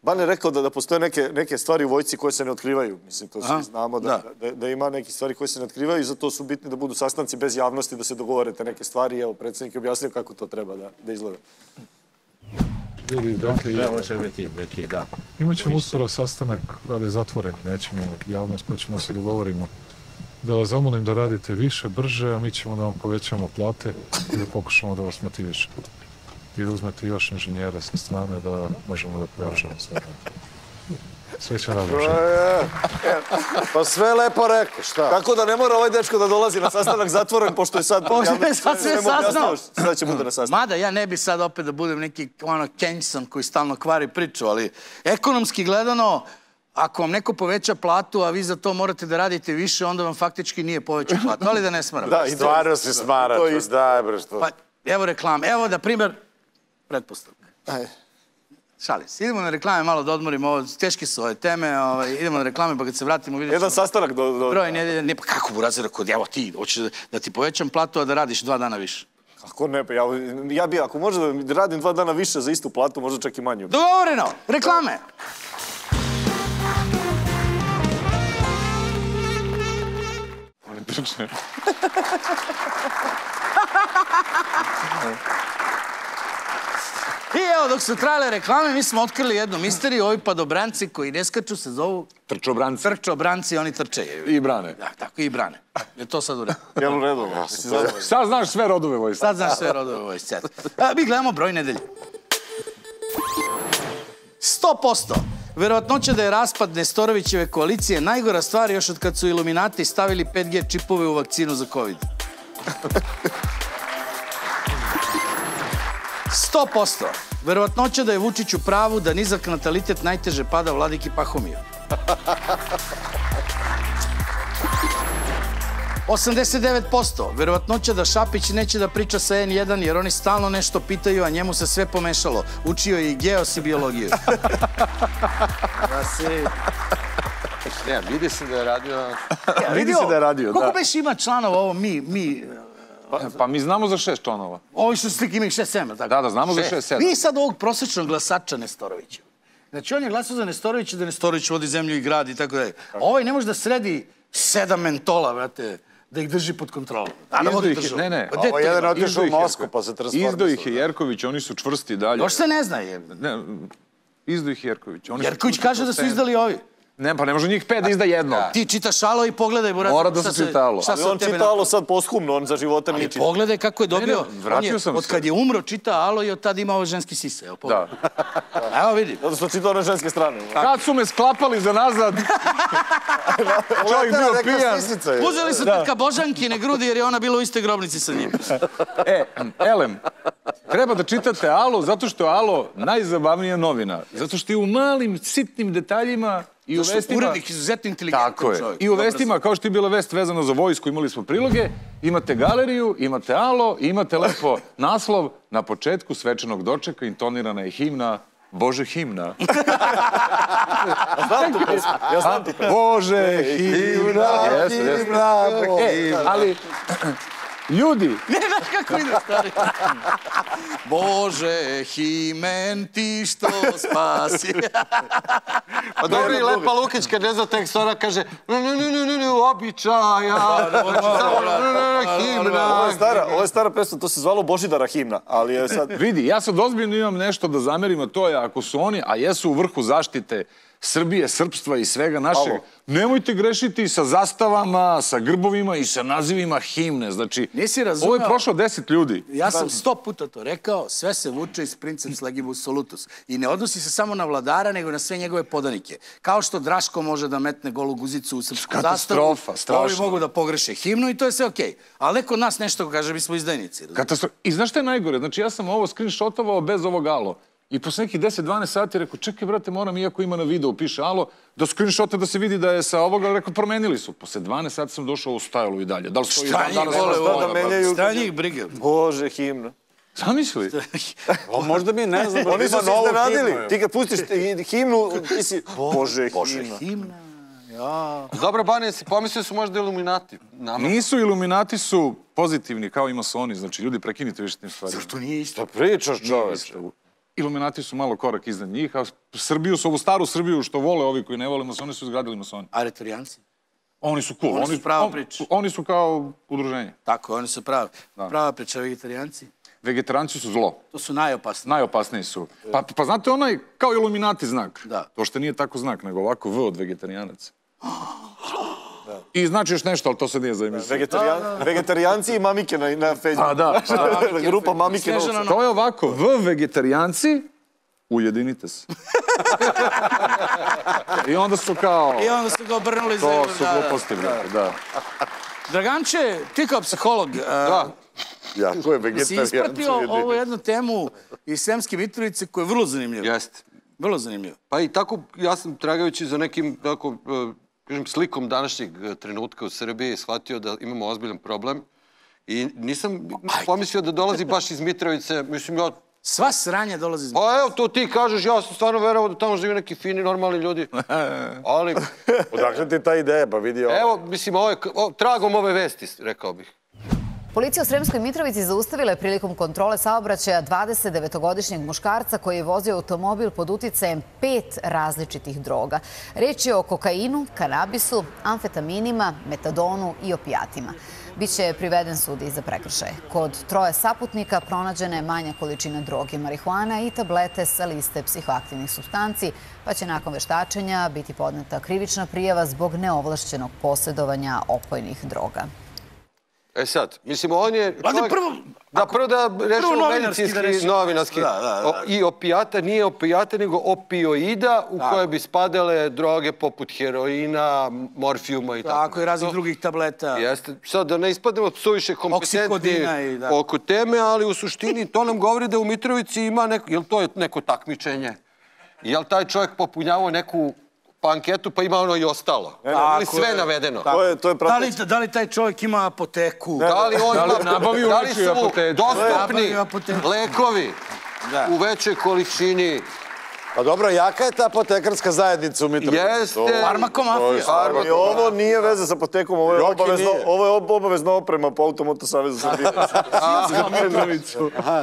Ban je rekao da, da postoje neke, neke stvari u vojci koje se ne otkrivaju. Mislim, to svi znamo da, da. da. Da, ima neke stvari koje se ne otkrivaju i zato su bitni da budu sastanci bez javnosti, da se dogovorete neke stvari. Evo, predsjednik je objasnio kako to treba da, da izgleda. Ljudi, dakle, Da, može biti, biti, da. imat ćemo uskoro sastanak, ali zatvoren, nećemo javnost, pa ćemo se dogovorimo da vas zamolim da radite više, brže, a mi ćemo da vam povećamo plate i da pokušamo da vas motivišemo. I da uzmete još inženjera sa strane da možemo da pojačamo sve. Sve će rado Pa sve lepo rekao, šta? Tako da ne mora ovaj dečko da dolazi na sastanak zatvoren, pošto je sad... Pošto je sad sve saznao. Sad će bude na sastanku. Mada ja ne bi sad opet da budem neki ono Kenson koji stalno kvari priču, ali ekonomski gledano, ako vam neko poveća platu, a vi za to morate da radite više, onda vam faktički nije poveća platu, ali da ne smaram. Da, i Stvarno je isto. daj bre, što... Pa, evo reklame. Evo da primjer, pretpostavka. Šalim se. Idemo na reklame, malo da odmorimo ovo. Teške su ove teme. Ovaj, idemo na reklame, pa kad se vratimo vidjet Jedan sastanak do... do... Broj ne, pa kako burazer, rekao, evo ti, hoćeš da, da ti povećam platu, a da radiš dva dana više. Kako ne, pa ja, ja bi, ako može da radim dva dana više za istu platu, možda čak i manju. Dogovoreno! Reklame! Oni trče. I evo, dok su trajale reklame, mi smo otkrili jednu misteriju. Ovi padobranci koji ne skaču se zovu Trčobranci. trčobranci, oni trče. I brane. Da, tako i brane. Je to sad u redu? Jel u redu? Sad znaš sve rodove vojske. Sad znaš sve rodove vojsci. eto. A, mi gledamo broj nedelje. 100%. Verovatnoća da je raspad Nestorovićeve koalicije najgora stvar još od kad su iluminati stavili 5G čipove u vakcinu za COVID. 100%. Verovatnoća da je Vučić u pravu da nizak natalitet najteže pada vladiki Pahomiju. 89%. Verovatnoća da Šapić neće da priča sa N1 jer oni stalno nešto pitaju, a njemu se sve pomešalo. Učio je i geos i biologiju. se... Ne, vidi se da je radio... Vidi se da je radio, Koliko da. beš ima članova ovo mi, mi, Pa, pa mi znamo za šest članova. ovi što su slike ima ih 6-7, tako? Da, da, znamo za šest, sedam. Vi sad ovog prosječnog glasača Nestorovića. Znači, on je glasao za Nestorovića da Nestorović vodi zemlju i grad i tako dalje. Ovaj ne može da sredi sedam mentola, brate, da ih drži pod kontrolom. A da vodi državu. Ne, ne. Pa Ovo jedan otišao u Moskvu, pa se transformisao. Izdao ih je Jerković, oni su čvrsti dalje. Još se ne zna je. Ne, izdao ih Jerković. Oni Jerković kaže da su izdali ovi. Ne, pa ne može njih pet da izda jedno. Ti čitaš alo i pogledaj, brate. Mora da se čita alo. Šta Ali on od čitalo sad posthumno, on za života nije Ali čitao. pogledaj kako je dobio. Ne, ne, vratio je, sam od se. kad je umro, čita alo i od tada ima ove ženski sise. Evo, pogledaj. Da. Evo vidi. Zato što čitao na ženske strane. Kad su me sklapali za nazad, čovjek bio pijan. Uzeli su da. Božankine grudi jer je ona bila u istoj grobnici sa njim. E, Elem, treba da čitate Alo zato što je Alo najzabavnija novina. Zato što je u malim, sitnim detaljima i u vestima... urednik izuzetno inteligentan Tako je. čovjek. I u vestima, kao što je bila vest vezana za vojsku, imali smo priloge, imate galeriju, imate alo, imate lepo naslov, na početku svečanog dočeka intonirana je himna Bože himna. Znam tu pesmu, ja znam tu pesmu. Bože himna. Jeste. Himna, E, ali, ljudi, Ne znaš kako ide, stari. Bože, himen ti što spasi. Pa dobro i Lepa Lukić kad ne zna tekst, ona kaže ne, ne, ne, ne, ne, običaja. Ne, Ovo himna. je stara, ovo je stara pesma, to se zvalo Božidara himna, ali je sad... Vidi, ja sad ozbiljno imam nešto da zamerim, a to je ako su oni, a jesu u vrhu zaštite Srbije, srpstva i svega našeg, Alo. nemojte grešiti sa zastavama, sa grbovima i sa nazivima himne. Znači, Nisi ovo je prošlo deset ljudi. Ja sam sto puta to rekao, sve se vuče iz Princeps Legibus Solutus. I ne odnosi se samo na vladara, nego na sve njegove podanike. Kao što Draško može da metne golu guzicu u srpsku Katastrofa, zastavu, strašno. ovi mogu da pogreše himnu i to je sve okej. Ali neko nas nešto kaže, mi smo izdajnici. razumeš? Katastro... I znaš šta je najgore? Znači, ja sam ovo screenshotovao bez ovog alo. I posle nekih 10-12 sati rekao, čekaj, brate, moram, iako ima na videu, piše alo, da screenshota da se vidi da je sa ovoga, rekao, promenili su. Posle 12 sati sam došao u stajlu i dalje. Da li stoji Šta dan njih danas? vole šta da menjaju? Šta njih briga? Bože himna. Zamisli. O, možda mi ne znamo. Oni su se iznenadili. Ti kad pustiš ti- himnu, ti si... Bože, Bože, himna. himna. Ja. Dobro, Bane, si pomislio su možda iluminati. Nama. Nisu iluminati su pozitivni kao i masoni, znači ljudi prekinite više tim stvarima. To nije isto. Pričaš čoveče. Iluminati su malo korak iznad njih, a Srbiju su, ovu staru Srbiju što vole ovi koji ne vole masone su izgradili masoni. A retorijanci? Oni su cool. Oni su prava on- priča. Oni su kao udruženje. Tako, oni su pravi. Prava priča vegetarijanci. Vegetarijanci su zlo. To su najopasniji. Najopasniji su. Pa, pa znate onaj kao Iluminati znak? Da. To što nije tako znak, nego ovako V od vegetarijanaca. I znači još nešto, ali to se nije za emisiju. Vegetarijan, Vegetarijanci i mamike na, na Facebooku. A da, Grupa mamike na Snežana To je ovako, V vegetarijanci, ujedinite se. I onda su kao... I onda su ga obrnuli za... To su da, da. gluposti, brate, da. Draganče, ti kao psiholog, uh, Da, Jako je si vegetarijanci. ispratio ovu jednu temu iz Semske Mitrovice koja je vrlo zanimljiva. jeste. Vrlo zanimljiva. Pa i tako, ja sam tragajući za nekim, tako, e, kažem, slikom današnjeg e, trenutka u Srbiji, shvatio da imamo ozbiljan problem. I nisam pomislio da dolazi baš iz Mitrovice, mislim, ja Sva sranja dolazi iz... Pa evo, to ti kažeš, ja sam stvarno verovao da tamo žive neki fini, normalni ljudi. Ali, Odakle ti ta ideja, pa vidi ovo. evo, mislim, ovo je, o, tragom ove vesti, rekao bih. Policija u Sremskoj Mitrovici zaustavila je prilikom kontrole saobraćaja 29-godišnjeg muškarca koji je vozio automobil pod uticajem pet različitih droga. Reč je o kokainu, kanabisu, amfetaminima, metadonu i opijatima. Biće priveden sudi za prekršaje. Kod troje saputnika pronađena je manja količina droge marihuana i tablete sa liste psihoaktivnih substanci, pa će nakon veštačenja biti podneta krivična prijava zbog neovlašćenog posjedovanja opojnih droga. E sad, mislim, on je... Valjda prvo- Da, prvo da rešimo novinarski medicinski, da rešimo. novinarski. Da, da, da. O- I opijata, nije opijata, nego opioida u koje bi spadale droge poput heroina, morfijuma i tako. Tako i raznih drugih tableta. Jeste. Sad, da ne ispademo suviše kompetentni i oko teme, ali u suštini to nam govori da u Mitrovici ima neko, jel to je neko takmičenje? Jel taj čovjek popunjavao neku pa anketu, pa ima ono i ostalo? Ili sve navedeno? To je, to je Da li, da li taj čovjek ima apoteku? Da li on Da nabavio da li nečiju su mu dostupni lekovi Da. u većoj količini? Pa dobro, jaka je ta apotekarska zajednica u Mitrovici? Jeste. To- Farmakomafija. to je stvarno- I ovo nije veze sa apotekom, ovo je, Joki obavezno, nije. ovo je ob- obavezna oprema po Automoto Savezu Srbije.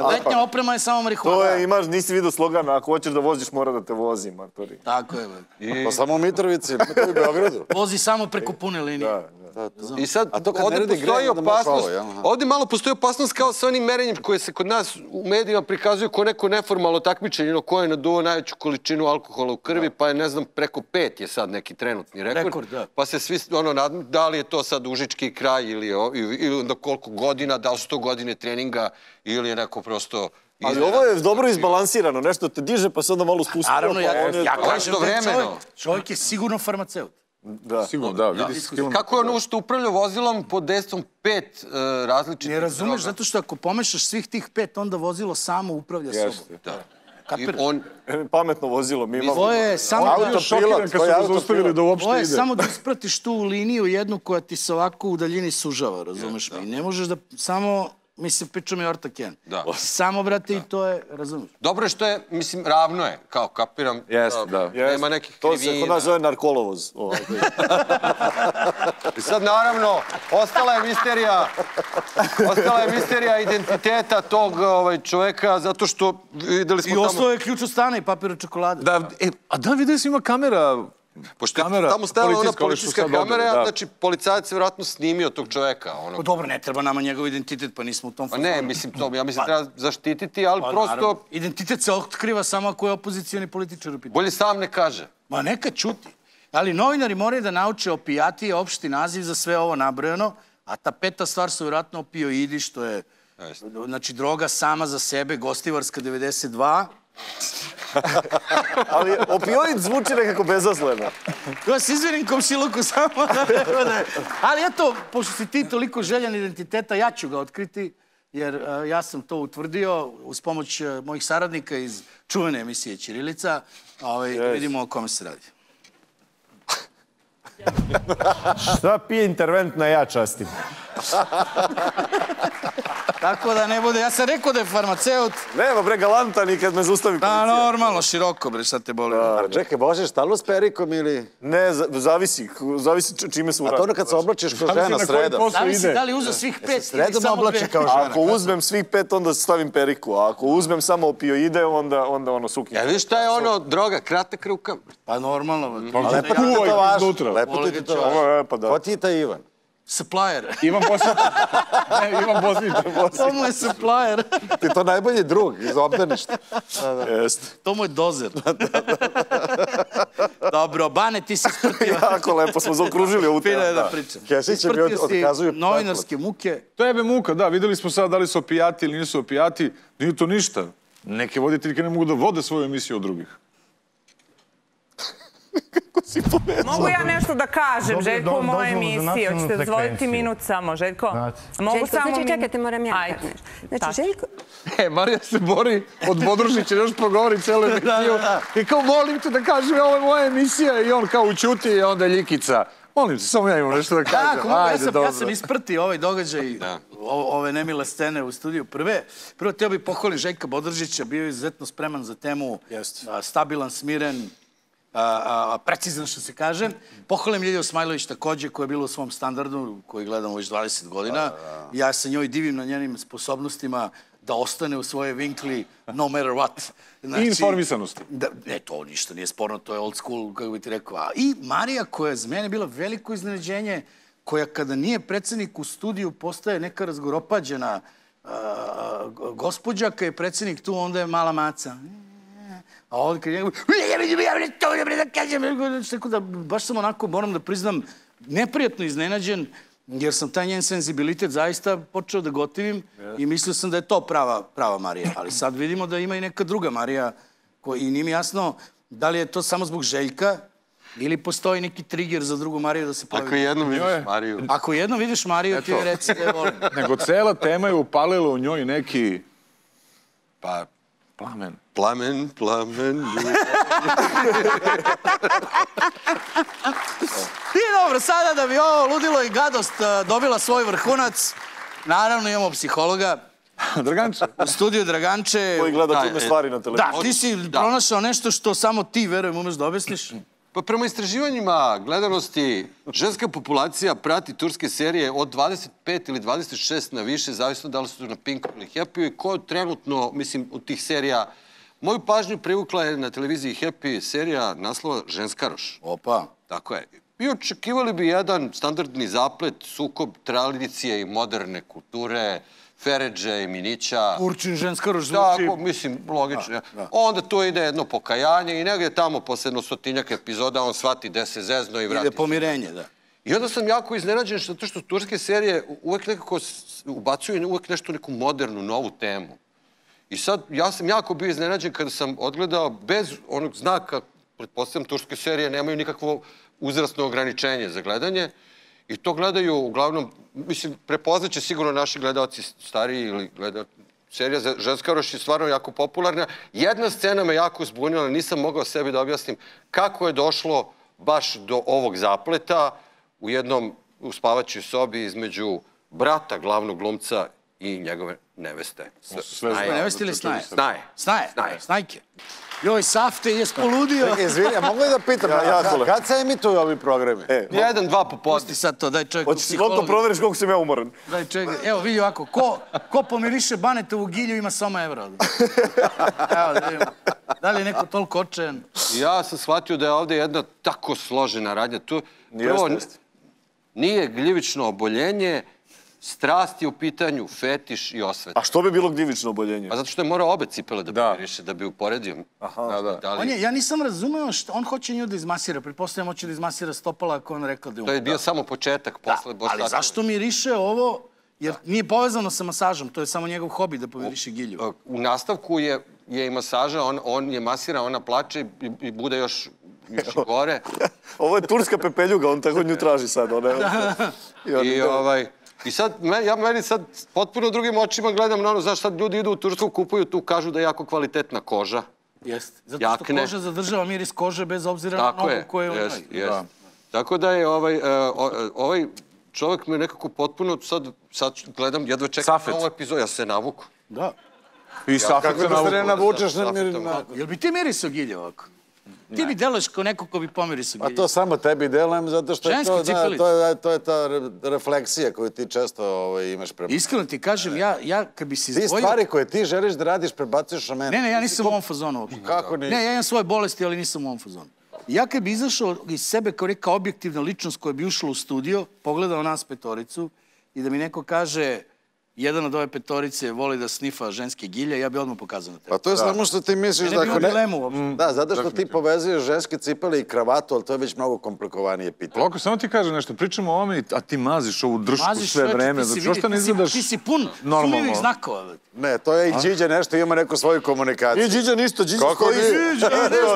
Letnja oprema je samo marihuana. To je, imaš, nisi vidio slogan, ako hoćeš da voziš, mora da te vozi, matori. Tako je. brate. Pa samo u Mitrovici, pa i u Beogradu. Vozi samo preko pune linije. I sad, A to kad ne ovde radi postoji opasnost, ovo, ovde malo postoji opasnost kao sa onim merenjem koje se kod nas u medijima prikazuju kao neko neformalno takmičenje, no ko je naduo najveću količinu alkohola u krvi, pa je, ne znam, preko pet je sad neki trenutni rekord. Rekord, da. Pa se svi, ono, nadam, da li je to sad užički kraj ili, ili, onda koliko godina, da li su to godine treninga ili je neko prosto... Ali ovo je dobro izbalansirano, nešto te diže pa se onda malo spusti. Naravno, ja, pa ja je kažem da je čovjek, čovjek je sigurno farmaceut. Da. Sigurno, da, vidi se kilometar. Kako je ono što upravlja vozilom pod dejstvom pet uh, različitih Ne razumeš, droga? zato što ako pomešaš svih tih pet, onda vozilo samo upravlja sobom. Jeste. Da. I Kapiraš? on, Pametno vozilo, mi imamo... Ovo je samo... Bio Autopilot, to je autopilot. zaustavili da uopšte Ovo je ide. samo da ispratiš tu liniju jednu koja ti se ovako u daljini sužava, razumeš me? I ne možeš da samo, mislim, pričam i ortaken. Da. Samo, brate, i to je, razumeš? Dobro je što je, mislim, ravno je, kao kapiram. Jeste, da. Nema nekih To se kod krivina. nas zove narkolovoz. Ovaj. I sad, naravno, ostala je misterija, ostala je misterija identiteta tog ovaj, čoveka, zato što videli smo I tamo... ostao je ključ od stana i papir od čokolade. Da, e, a da vidio si ima kamera Pošto je kamera tamo stajala ona policijska, kamera, da. znači policajac je vjerojatno snimio tog čoveka. Ono. Pa dobro, ne treba nama njegov identitet, pa nismo u tom Pa ne, mislim, to, ja mislim, treba zaštititi, ali Pa, prosto naravno. Identitet se otkriva samo ako je opozicijani političar u pitanju. bolje sam ne kaže. Ma neka čuti. Ali novinari moraju da nauče opijati je opšti naziv za sve ovo nabrojano, a ta peta stvar su vjerojatno opioidi, što je znači droga sama za sebe, Gostivarska 92. Ali opioid zvuči nekako bezazleno. Ja se izvinim komšiluku samo. Ali eto, pošto si ti toliko željan identiteta, ja ću ga otkriti, jer e, ja sam to utvrdio uz pomoć e, mojih saradnika iz čuvene emisije Ćirilica. Ovaj, Vidimo o kome se radi. Šta pije interventna ja častim? Tako da ne bude, ja sam rekao da je farmaceut. Nema bre galantan i kad me zaustavi Da, policija. normalno, široko bre, šta te boli. A čekaj, možeš stalno s perikom ili... Ne, za- zavisi, zavisi čime se A uradio. to ono kad se oblačiš kao žena sredom. Zavisi da li uzeo svih pet ili samo oblači dve. kao žena. Ako uzmem svih pet, onda stavim periku, a ako uzmem samo opioide, onda, onda ono suki. Ja vidiš šta je ono droga, kratak rukav. Pa normalno. A lepo ti Kuvaj iznutra. Lepo ti to pa da. Ko ti je taj Ivan? Supplier. Ivan Bosnić. ne, Ivan Bosnić. To mu je supplier. Ti je to najbolji drug iz obdaništa. Jeste. To mu je dozer. Dobro, Bane, ti si isprtio. jako lepo smo zaokružili ovu temu. Fina je da da. pričam. Kesića mi od- otkazuju novinarske muke. To je be muka, da, videli smo sad da li su opijati ili nisu opijati. Nije to ništa. Neke voditeljke ne mogu da vode svoju emisiju od drugih. Mogu ja nešto da kažem, Željko, do- u mojoj emisiji? Hoćete dozvoliti minut samo, Željko? Znate. Mogu Željko, samo znači, čekajte, moram ja Ajde. da nešto. Znači, Tako. Željko, E, Marija se bori od Bodružića, još progovori celu emisiju. I kao, molim te da kažem, ovo je moja emisija. I on kao učuti i onda Ljikica. Molim te, samo ja imam nešto da kažem. Tako, mogu, ja, Ajde, sam, ja dobro. sam isprtio ovaj događaj, o- ove nemile scene u studiju. Prve, prvo teo bih pohvalim Željka Bodržića, bio je izuzetno spreman za temu, a, stabilan, smiren, a, precizan što se kaže. Pohvalim Ljilju Smajlović takođe, koja je bila u svom standardu, koji gledamo već 20 godina. Ja se njoj divim na njenim sposobnostima da ostane u svoje vinkli no matter what. I informisanosti. Da, ne, to ništa nije sporno, to je old school, kako bi ti rekao. A, I Marija, koja je za mene bila veliko iznenađenje, koja kada nije predsednik u studiju postaje neka razgoropađena a, gospođa, kada je predsednik tu, onda je mala maca. A ovdje kad da kažem. Tako da baš sam onako, moram da priznam, neprijatno iznenađen, jer sam taj njen senzibilitet zaista počeo da gotivim i mislio sam da je to prava, prava Marija. Ali sad vidimo da ima i neka druga Marija ko, i nije mi jasno da li je to samo zbog Željka ili postoji neki trigger za drugu Mariju da se pojavi. Ako jednom vidiš Mariju. Ako jednom vidiš Mariju, ti joj reci da je volim. Nego cela tema je upalila u njoj neki Pa, plamen. Plamen, plamen, ljubav. I dobro, sada da bi ovo ludilo i gadost a, dobila svoj vrhunac, naravno imamo psihologa. Draganče. U studiju Draganče. Koji gleda Da, čudne e, stvari na televiziji. Da, ti si Da. pronašao nešto što samo ti, verujem, umeš da objasniš. Pa prema istraživanjima gledanosti, ženska populacija prati turske serije od 25 ili 26 na više, zavisno da li su na Pinku ili Happy i ko trenutno, mislim, od tih serija, moju pažnju privukla je na televiziji Happy serija naslova Ženskaroš. Opa. Tako je. I očekivali bi jedan standardni zaplet, sukob tradicije i moderne kulture, Feređe i Minića. Kurčin ženskaroš zvuči. Tako, mislim, logično. Onda to ide jedno pokajanje i negdje tamo posle jedno stotinjak epizoda on shvati gde se zezno i vrati. Ide pomirenje, da. I onda sam jako iznenađen što, zato što turske serije uvek nekako ubacuju uvek nešto neku modernu, novu temu. I sad, ja sam jako bio iznenađen kada sam odgledao bez onog znaka, pretpostavljam, turske serije nemaju nikakvo uzrasno ograničenje za gledanje. I to gledaju uglavnom, mislim, prepoznaće sigurno naši gledalci stariji ili gledalci. Serija za Ženskaroš je stvarno jako popularna. Jedna scena me jako zbunila, nisam mogao sebi da objasnim kako je došlo baš do ovog zapleta u jednom u spavaćoj sobi između brata glavnog glumca i njegove neveste. sve Snaje. Nevesti ili snaje? Snaje. Snaje? Snaje. Snajke. Joj, Safte je spoludio. Čekaj, izvini, a mogu li da pitam, Ja- ja kad, se emituju ovi programi? E, Jedan, dva popodne. Pusti sad to, daj čovjeku Hoćeš ti koliko psihologa. proveriš koliko sam ja umoran? Daj čekaj, evo vidi ovako, ko, ko pomiriše Banetovu gilju ima samo evra. Evo da vidimo. Da li je neko toliko očajan? Ja sam shvatio da je ovde jedna tako složena radnja. Tu, prvo, Jeste, jeste. nije gljivično oboljenje, strast je u pitanju, fetiš i osveta. A što bi bilo gljivično oboljenje? Pa zato što je morao obe cipele da, da. pomiriše, da bi uporedio. Aha. Da, da. Da li- On je, ja nisam razumeo što on hoće nju da izmasira. Pretpostavljam hoće da izmasira stopala ako on rekao da je To je umro. bio samo početak, posle Da, ali zašto miriše ovo? Jer nije povezano sa masažom, to je samo njegov hobi da pomiriše gilju. U nastavku je, je i masaža, on, on je masira, ona plače i, i bude još, još gore. Ovo je turska pepeljuga, on tako nju traži sad. Ona, I, ovaj, I sad, ja meni sad potpuno drugim očima gledam na ono, znaš, sad ljudi idu u Tursku, kupuju tu, kažu da je jako kvalitetna koža. Jeste. Zato što Jakne. koža zadržava miris kože bez obzira na Tako nogu je, koju jest, imaju. jest. Tako da je ovaj, e, o- e, ovaj čovjek me nekako potpuno, sad, sad gledam, jedva čekam Safet. ovu epizodu, ja se navuku. Da. I Safet Kako se da se ne navuku. navučeš na... Na... Jel bi ti mirisao gilje ovako? Ti bi delaš kao neko ko bi pomirisao Pa gilje. to samo tebi delujem zato što je to, da, to, je, to je ta re- refleksija koju ti često ovaj, imaš prema... Iskreno ti kažem, ja, ja kad bi se Ti izdvojio... stvari koje ti želiš da radiš prebacuješ na mene. Ne, ne, ja nisam u ovom fazonu. Kako nisi? Ne, ja imam svoje bolesti, ali nisam u ovom fazonu. Ja kad bi izašao iz sebe kao neka objektivna ličnost koja bi ušla u studio, pogledao nas petoricu i da mi neko kaže jedan od ove petorice voli da snifa ženske gilje, ja bi odmah pokazao na tebe. Pa to je samo što ti misliš Ne da bi ako imao ne... dilemu uopšte. Da, zato što ti povezuješ ženske cipele i kravatu, ali to je već mnogo komplikovanije pitanje. Loko, samo ti kažem nešto, pričamo o ovome, a ti maziš ovu dršku Maziš sve vreme, ti si znači vidi, ne ti si- izgledaš Ti si pun sumnjivih znakova. Ne, to je i Điđa nešto, ima neku svoju komunikaciju. I Điđa ništa, Điđa Kako stoji, bi? Điđa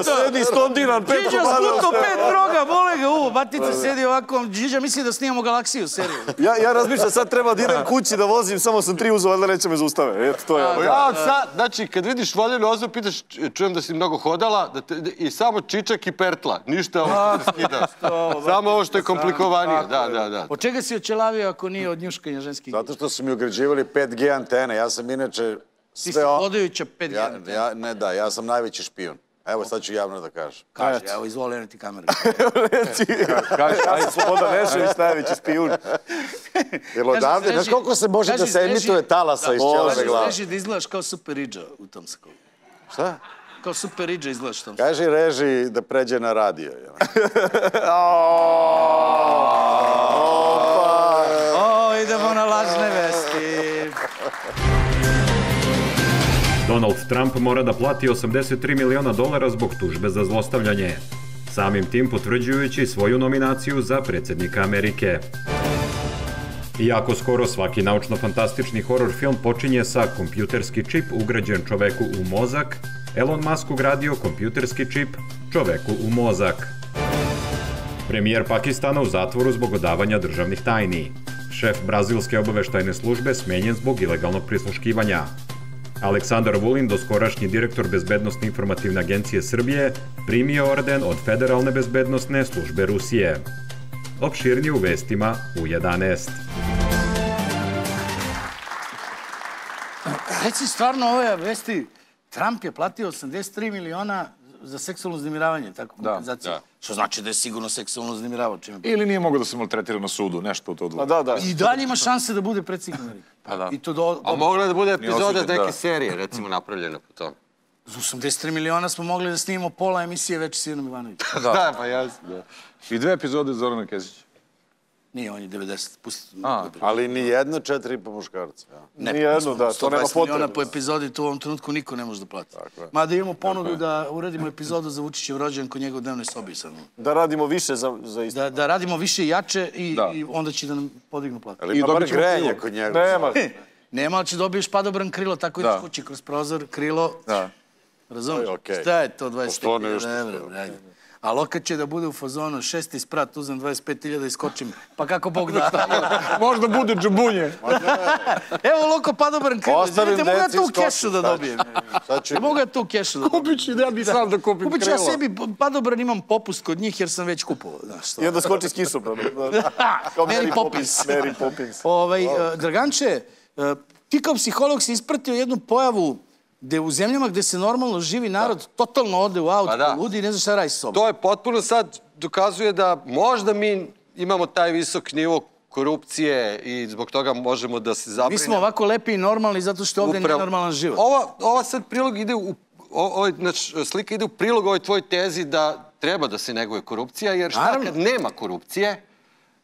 sedi stondiran, pet Điđa komada. skuto pet droga, bole ga u, batica sedi ovako, Điđa misli da snimamo galaksiju seriju. Ja, ja razmišljam, sad treba da idem kući da vozim, samo sam tri uzeo, valjda neće me zaustave. Eto, to je. Ja, sad, znači, kad vidiš voljenu osobu, pitaš, čujem da si mnogo hodala, da te, i samo čičak i pertla, ništa ovo što skida. Samo ovo što je komplikovanije, da, da, da. Od čega si očelavio ako nije od njuškanja ženskih Zato što su mi ugrađivali 5G antene, ja sam inače Ti si sve hodajuća 5G Ja, antena. ja, ne da, ja sam najveći špijun. Evo, sad ću javno da kažem. Kaži, evo, izvoli, eno ti kameru. Kaži, ajde, Slobodan Nešović, najveći špijun. Jer odavde, znaš koliko se može da se emituje talasa iz ćelave glave? Kaži da izgledaš kao Super Ridža u tom skoku. Šta? Kao Super Ridža izgledaš u tom Kaži reži da pređe na radio. jel? O, idemo na lažne Donald Trump mora da plati 83 miliona dolara zbog tužbe za zlostavljanje. Samim tim potvrđujući svoju nominaciju za predsjednika Amerike. Iako skoro svaki naučno-fantastični horor film počinje sa kompjuterski čip ugrađen čoveku u mozak, Elon Musk ugradio kompjuterski čip čoveku u mozak. Premijer Pakistana u zatvoru zbog odavanja državnih tajni. Šef brazilske obaveštajne službe smenjen zbog ilegalnog prisluškivanja. Aleksandar Vulin, doskorašnji direktor Bezbednostne informativne agencije Srbije, primio orden od Federalne bezbednostne službe Rusije. Opširnije u vestima u 11. Reci stvarno ove vesti, Trump je platio 83 miliona za seksualno uznemiravanje, tako kompenzacija. da. Što znači da je sigurno seksualno uznemiravao čime. Ili nije mogao da se maltretira na sudu, nešto to odluči. Da, da. I dalje ima šanse da bude predsjednik. Pa da. I to do... A mogla je da bude epizoda neke da. serije, recimo, napravljena po tom. Za 83 miliona smo mogli da snimimo pola emisije već Sirnom Ivanović. Da, pa jasno. Da. I dve epizode Zorana Kezića. Nije, on je 90. Pusti. A, Ali ni jedno, četiri i po muškarca. Ja. Ne, Nije jedno, da, to nema 120 miliona potrebe. po epizodi, to u ovom trenutku niko ne može da plati. Mada imamo ponudu da uradimo epizodu za Vučićev rođen kod njega u dnevnoj sobi. Sad. Da radimo više za, za isto. Da, da radimo više i jače i, Da. i onda će da nam podignu platu. Ali I ima bar grejanje kod njega. Nema. Nema, ali će dobiješ padobran krilo, tako Da. ideš kući kroz prozor, krilo. Da. Razumiješ? Okej. Šta je to 25 Pošto ono još evra? A lokat će da bude u fazonu šesti sprat, uzem 25.000 i skočim. Pa kako Bog da. Možda bude džubunje. Evo loko padobran krilo. Ostavim Izvinite, mogu ja deci to u skočim, kešu da dobijem? Ne mogu ja to u kešu da dobijem? Kupit ću, ja bi sam da kupim Kupit ću ja krilo. sebi padobran, imam popust kod njih jer sam već kupovao. I onda skoči s kišom. Kao Mary Poppins. Mary Poppins. Draganče, e, ti kao psiholog si ispratio jednu pojavu gde u zemljama gde se normalno živi narod totalno ode u aut, Pa da. ludi i ne zna šta radi s sobom. To je potpuno sad dokazuje da možda mi imamo taj visok nivo korupcije i zbog toga možemo da se zabrinemo. Mi smo ovako lepi i normalni zato što ovde nije normalan život. Ova, ova sad prilog ide u o, ovaj, znači, slika ide u prilog ovoj tvoj tezi da treba da se neguje korupcija, jer šta Naravno. kad nema korupcije,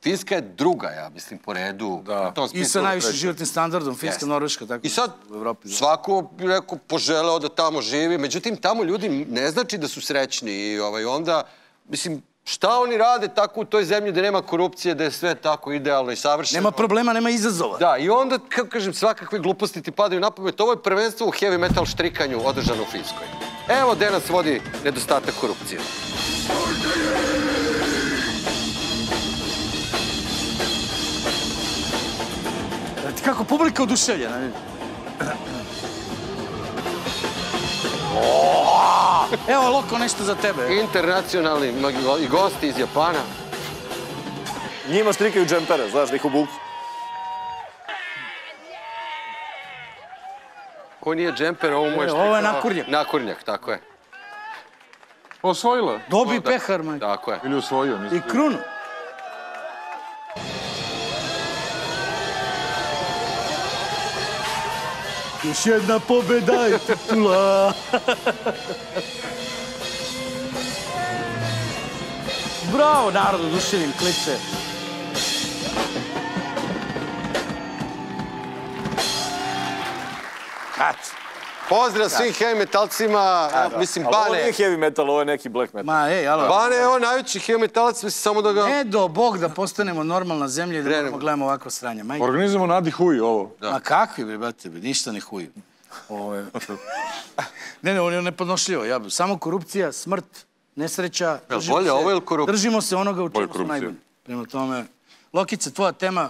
Finska je druga, ja mislim, po redu. Da. I sa najvišim životnim standardom, Finska. Norveška, tako I sad, u Evropi. da. svako bi rekao, poželeo da tamo živi, međutim, tamo ljudi ne znači da su srećni i ovaj, onda, mislim, šta oni rade tako u toj zemlji da nema korupcije, da je sve tako idealno i savršeno? Nema problema, nema izazova. Da, i onda, kako kažem, svakakve gluposti ti padaju na pamet. Ovo je prvenstvo u heavy metal štrikanju održano u Finskoj. Evo gde nas vodi nedostatak korupcije. Kako publika oduševljena. Evo, Loko, nešto za tebe. Internacionalni i gosti iz Japana. Njima štrikaju džempere, znaš, da ih obuku. Ko nije džemper, ovo mu je E, ovo je štrikao- nakurnjak. Nakurnjak, tako je. Osvojila? Dobi Da. pehar, majko. Tako je. Ili osvojio, I mislim. krunu. Još jedna pobeda i titula. Bravo, narod oduševljen, kliče. Kat. Pozdrav svim heavy metalcima, mislim, Ali ovo Bane. nije heavy metal, ovo je neki black metal. Ma, ej, alo. Bane je on najveći heavy metalac, mislim samo da ga... Ne do Bog da postanemo normalna zemlja i da moramo gledamo ovako sranje. Organizujemo Nadi Huj ovo. Ma kakvi bre, brate, ništa ne. Ovo je... ne, ne, on je nepodnošljivo. Ja, samo korupcija, smrt, nesreća. Jel bolje se- ovo ili korupcija? Držimo se onoga u čemu smo najbolji. Prema tome, Lokice, tvoja tema,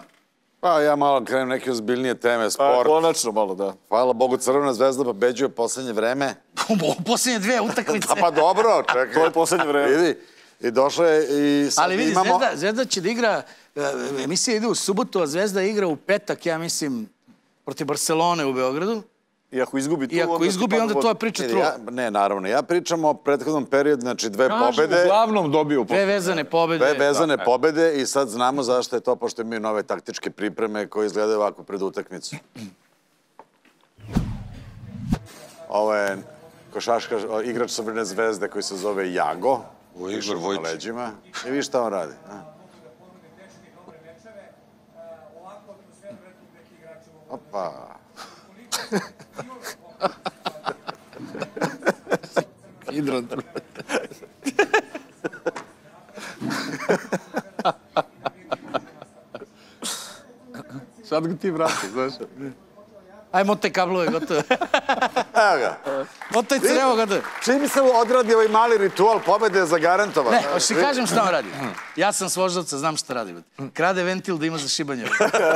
Pa ja malo krenem neke ozbiljnije teme, Pa, sport. konačno malo, da. Hvala Bogu, Crvena zvezda pobeđuje poslednje vreme. u posljednje dve utakmice. Pa, pa dobro, čekaj. To je poslednje vreme. Vidi, i došlo je i sad Ali vidi, imamo... Zvezda, Zvezda će da igra, e, emisija ide u subotu, a Zvezda igra u petak, ja mislim, protiv Barcelone u Beogradu. I ako izgubi tu, I ako izgubi, onda to je priča trula. ja, ne, naravno, ja pričam o prethodnom periodu, znači dve Kažem, pobede. uglavnom dobio po... Dve vezane pobede. Dve vezane pobede i sad znamo zašto je to, pošto imaju nove taktičke pripreme koje izgledaju ovako pred utakmicu. Ovo je košaška, igrač Crvene zvezde koji se zove Jago. Igor Piše mu na Vojčić. leđima. I vi šta on radi? A? Opa. Hidron. Sad ga ti vrati, znaš. Aj, motaj kablove, gotovo. Evo ga. Motaj crevo, gotovo. Čini mi se odradi ovaj mali ritual pobede za garantovan. Ne, hoćeš ti kažem šta on radi? Ja sam s voždovca, znam šta radi. Krade ventil da ima za šibanje.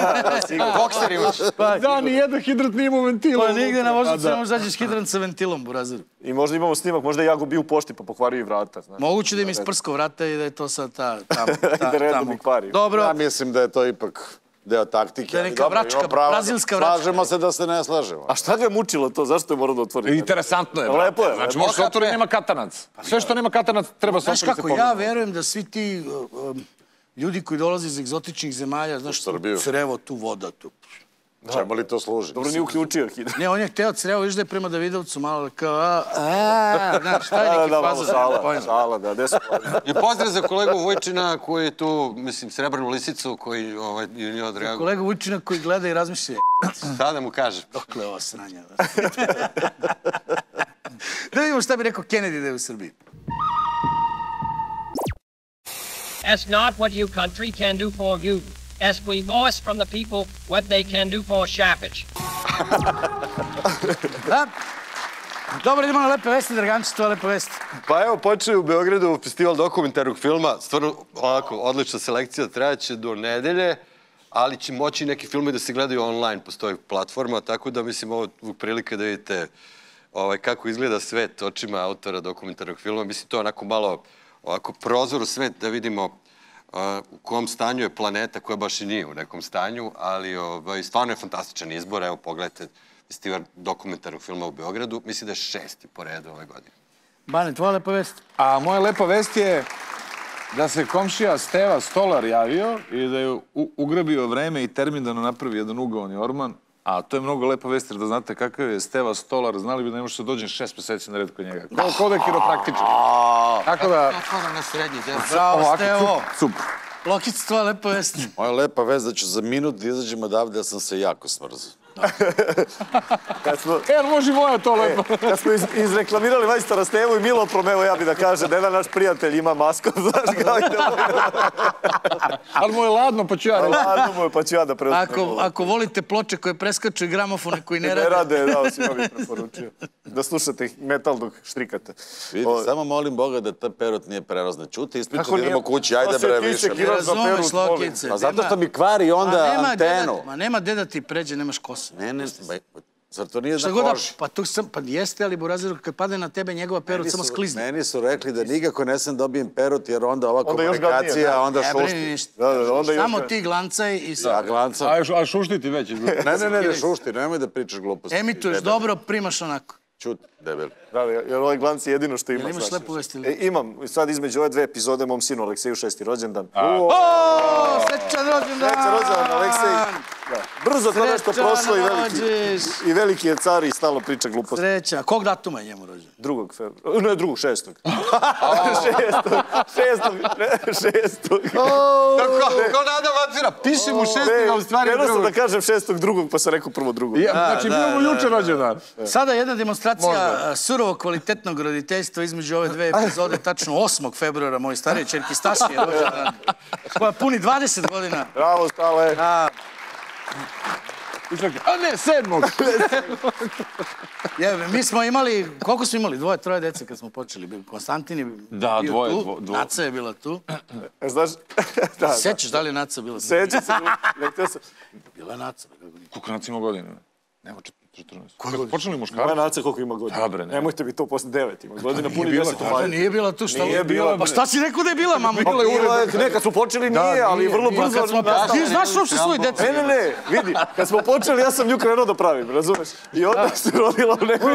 Bokser imaš. Pa, Da, ni jedan hidrant nije imao ventila. pa nigde na voždovcu A, ne da. možeš dađeš hidrant sa ventilom, burazer. I možda imamo snimak, možda je Jago bio u pošti pa pokvario i vrata. Znaš. Moguće da im isprskao vrata i da je to sad ta, ta, ta, Da redom tamo. ih kvari. Dobro, Ja mislim da je to ipak deo taktike. Da neka vračka, da brazilska vračka. Slažemo se da se ne slažemo. A šta ga je mučilo to? Zašto je morao da otvori? Interesantno je, Lepo je, Znači, može se otvori, nema katanac. Sve što nema katanac, treba se znaš otvori se kako, ja verujem da svi ti uh, um, ljudi koji dolaze iz egzotičnih zemalja, znaš, crevo, tu voda, tu. Čemu li to služi? Dobro, nije uključio hidro. Ne, on je hteo crevo, viš da je prema Davidovcu malo kao, a, a, znaš, šta je Da, neki da, malo fazon? šala, Pojma. šala, da, gde su I pozdrav za kolegu Vojčina koji je tu, mislim, srebrnu lisicu koji ovaj, je nije odreagovao. Kolega Vučina koji gleda i razmišlja, Šta da mu kažeš? dokle ova sranja? da vidimo šta bi rekao Kennedy da je u Srbiji. Ask not what your country can do for you. Ask we voice from the people what they can do for Shapić. Da? Dobro, idemo na lepe vesti, Dragančić, to je lepa vest. Pa evo, počeo je u Beogradu festival dokumentarnog filma, stvarno ovako, odlična selekcija, trajaće do nedelje, ali će moći neki filmi da se gledaju online, postoji platforma, tako da mislim ovo je prilike da vidite ovaj, kako izgleda svet očima autora dokumentarnog filma. Mislim, to je onako malo ovako prozor u svet da vidimo u kom stanju je planeta, koja baš i nije u nekom stanju, ali ovaj, stvarno je fantastičan izbor. Evo, pogledajte festival dokumentarnog filma u Beogradu. Mislim da je šesti po redu ove godine. Bane, tvoja lepa vest. A moja lepa vest je da se komšija Steva Stolar javio i da je ugrabio vreme i termin da nam napravi jedan ugaoni orman. A to je mnogo lepa vest, jer da znate kakav je Steva Stolar, znali bi da ne može se dođem šest meseci na red kod njega. Kao, kao da je kiropraktičar. Tako da, Kako na srednji deo? Bravo, Stevo. cup, cup. Lokic, tvoja lepa vest. Moja lepa vez da ću za minut da izađem odavde, ja sam se jako smrzao. Kad smo, E, ali može i moja to e, lepo. kad smo iz, izreklamirali majstora Stevu i Miloprom, evo ja bi da kažem, jedan naš prijatelj ima masku, znaš kao ide Ali mu je ladno, pa ću ja reći. Ladno mu je, pa ću ja da preuzmem. Ako, ako volite ploče koje preskaču i gramofone koji ne Ne rade, rade, da, svima bih preporučio. Da slušate metal dok štrikate. Vidi, O, samo molim Boga da ta perot nije prerozna. Čuti, da idemo kući, ajde Pa bre više. za razumeš. Lokice. Pa zato što mi kvari onda Ma nema antenu. Ma nema deda ti pređe, nemaš kosu. Ne, ne, ba, Zar to nije Šta na god da, koži? pa to sam, pa jeste, ali Burazeru, kad padne na tebe njegova perut, Meni samo su- sklizne. Meni su rekli da nikako ne sam dobijem perut, jer onda ova Onda komunikacija, da. onda šušti. ništa. Da, da, onda još... Samo ti glancaj i Da, sad. glancam. A, a šuštiti već izgleda. Ne, ne, ne, ne, šušti, nemoj da pričaš gluposti. Emituješ dobro, primaš onako. Čut, debel. Da, jer ovaj glanc je jedino što ima. Jel imaš lepu vest ili- E, imam. Sad između ove dve epizode mom sinu Alekseju šesti rođendan. O, srećan rođendan! Srećan rođendan, Aleksej. Da. Brzo to nešto prošlo i veliki, i veliki je car i stalno priča gluposti. Sreća. Kog datuma je njemu rođen? Drugog februara. Ne, drugog, šestog. šestog, šestog, šestog. Kako, ko nada vacira, piše mu šestog, a u stvari Krenuo sam drugog. da kažem šestog drugog, pa sam rekao prvo drugog. Ja, znači, da, bio mu da, juče rođendan. Sada jedna demonstracija Možda. a, surovo kvalitetnog roditeljstva između ove dve epizode, tačno 8. februara, moj stariji čerki Staši je rođendan, koja puni 20 godina. Bravo, stale. A, A ne, sedmog. je, mi smo imali, koliko smo imali? Dvoje, troje dece kad smo počeli. Konstantin je Da, bio dvoje, tu, Naca je bila tu. E, Znaš, da, da. Sećaš da li je Naca bila tu? Sećam se. Bila je Naca. Koliko nac ima godina? Čet- 14. Kad su počeli Moja muškarci? naca koliko ima godina. Da, bre, ne. Nemojte mi to posle devet ima godina, puni bila, deset u pa, Pa maju. nije bila tu, šta? Nije bila, Pa šta si rekao da je bila, mama? Pa bila je, ne, kad smo počeli nije, ali nije, vrlo brzo... Kad smo-. Ti znaš uopšte svoje dece? Ne, ne, ne, vidi, kad smo počeli, ja sam nju krenuo da pravim, razumeš? I onda se rodila u nekoj...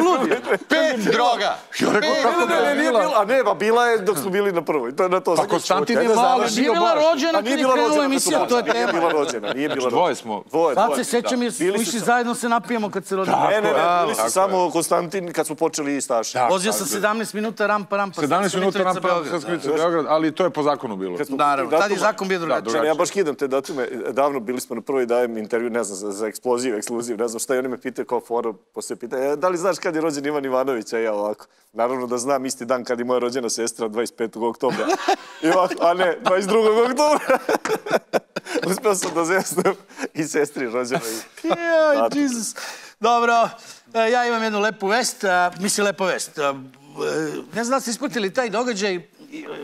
Pet droga. Ja rekao, Ne, kako ne, da ne, ne, je nije bila? a ne, ba, bila je dok smo bili na prvoj, to je na to. Pa Konstantin je Da mali. Nije bila rođena kad je krenula emisija, to je počeli. Nije tema. bila rođena, nije bila Znači, rođena. dvoje smo. Dvoje, Sad dvoje. se sećam jer smo išli zajedno se napijemo kad se rodila. Ne, ne, ne, bili su samo Konstantin kad smo počeli i Staša. Vozio sam 17 minuta rampa, rampa. 17 minuta Beograd. Saskvica Beograd, ali to je po zakonu bilo. Naravno, tad je zakon bio drugačiji. Znači, ja baš kidam te datume. Davno bili smo na prvoj dajem intervju, ne znam, za, eksploziv, ekskluziv, ne znam šta i oni me pitaju kao fora, posle pitaju, e, da li znaš kad je rođen Ivan Ivanović, a ja ovako. Naravno da znam isti dan kad je moja rođena sestra, 25. oktobra. I ovako, a ne, 22. oktobra. Uspeo sam da zesnem i sestri rođena. I... Joj, Jesus. Dobro, e, ja imam jednu lepu vest, a, mislim lepa vest. E, Ne znam da ste ispratili taj događaj,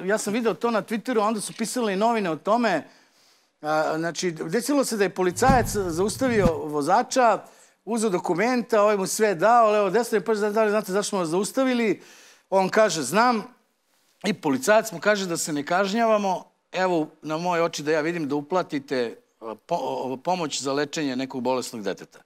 ja sam video to na Twitteru, onda su pisali novine o tome. Znači, desilo se da je policajac zaustavio vozača, uzeo dokumenta, ovaj mu sve dao, levo desno i pa da li znate zašto smo vas zaustavili? On kaže, znam, i policajac mu kaže da se ne kažnjavamo, evo na moje oči da ja vidim da uplatite pomoć za lečenje nekog bolesnog deteta.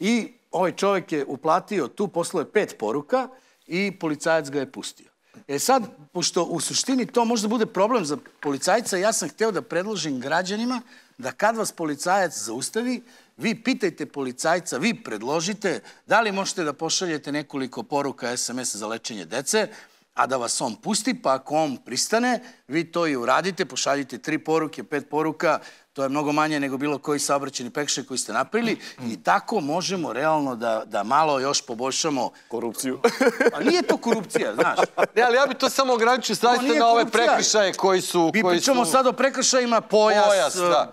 I ovaj čovjek je uplatio tu, poslao je pet poruka i policajac ga je pustio. E sad, pošto u suštini to možda bude problem za policajca, ja sam hteo da predložim građanima da kad vas policajac zaustavi, vi pitajte policajca, vi predložite da li možete da pošaljete nekoliko poruka SMS za lečenje dece, a da vas on pusti, pa ako on pristane, vi to i uradite, pošaljite tri poruke, pet poruka, to je mnogo manje nego bilo koji saobraćeni pekšaj koji ste napravili i tako možemo realno da, da malo još poboljšamo... Korupciju. Pa nije to korupcija, znaš. Ne, ali ja bi to samo ograničio zaista na ove prekršaje koji su... Mi koji pričamo su... sad o prekršajima, pojas... Pojas, da.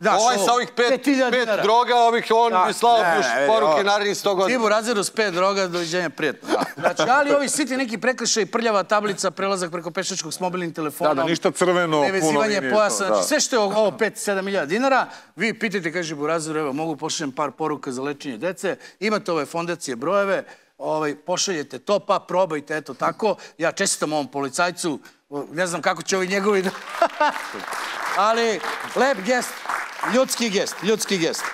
Znaš, ovaj sa ovih pet, 5000 pet droga, ovih on Da, bi slao ne, još ne, poruke narednih 100 godina. Tibu Razeru s pet droga, doviđenja, prijetno. Znači, ali ovi svi ti neki prekršaj, prljava tablica, prelazak preko pešačkog s mobilnim telefonom. Da, da, ništa crveno, puno Nevezivanje linije, pojasa, znači da. sve što je ovo 5-7 milijada dinara, vi pitajte, kaže Burazeru, evo, mogu pošaljem par poruka za lečenje dece, imate ove fondacije brojeve, ovaj, pošaljete to, pa probajte, eto tako. Ja čestitam ovom policajcu, ne znam kako će ovi njegovi da... Ali, lep gest, Ljudski gest, ljudski gest.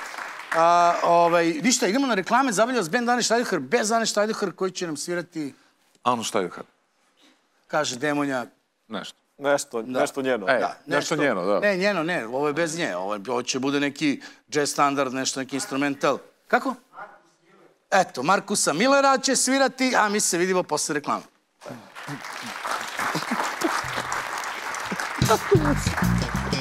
A, ovaj, ništa, idemo na reklame. Zabavlja vas band Ane Štajduhar, bez Ane Štajduhar koji će nam svirati... Anu Štajduhar. Kaže Demonja... Nešto. Nešto, da. nešto njeno. E, da, nešto, nešto njeno, da. Ne, njeno, ne, ovo je bez nje. Ovo, ovo će bude neki jazz standard, nešto, neki instrumental. Kako? Eto, Markusa Milera će svirati, a mi se vidimo posle reklame. Kako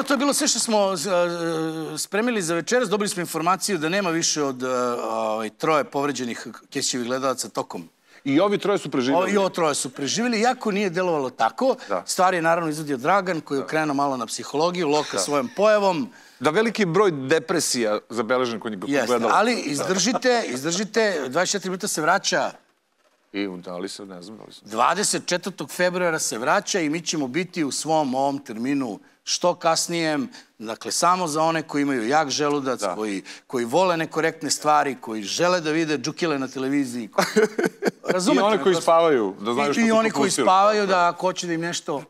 Dobro, to je bilo sve što smo e, spremili za večeras. Dobili smo informaciju da nema više od e, ovaj, troje povređenih Kesićevih gledalaca tokom I ovi troje su preživjeli. O, I ovo troje su preživjeli, iako nije delovalo tako. Stvar je naravno izvodio Dragan, koji je okrenuo malo na psihologiju, Loka svojom pojavom. Da veliki broj depresija zabeležen kod njega Jeste, gledala. ali izdržite, izdržite, 24 minuta se vraća, I da li se, ne znam da li se... 24. februara se vraća i mi ćemo biti u svom ovom terminu što kasnijem, dakle samo za one koji imaju jak želudac, koji, koji vole nekorektne stvari, koji žele da vide džukile na televiziji. Koji... Razumete I one koji spavaju, da znaju I, što i su oni koji spavaju, da ako hoće da im nešto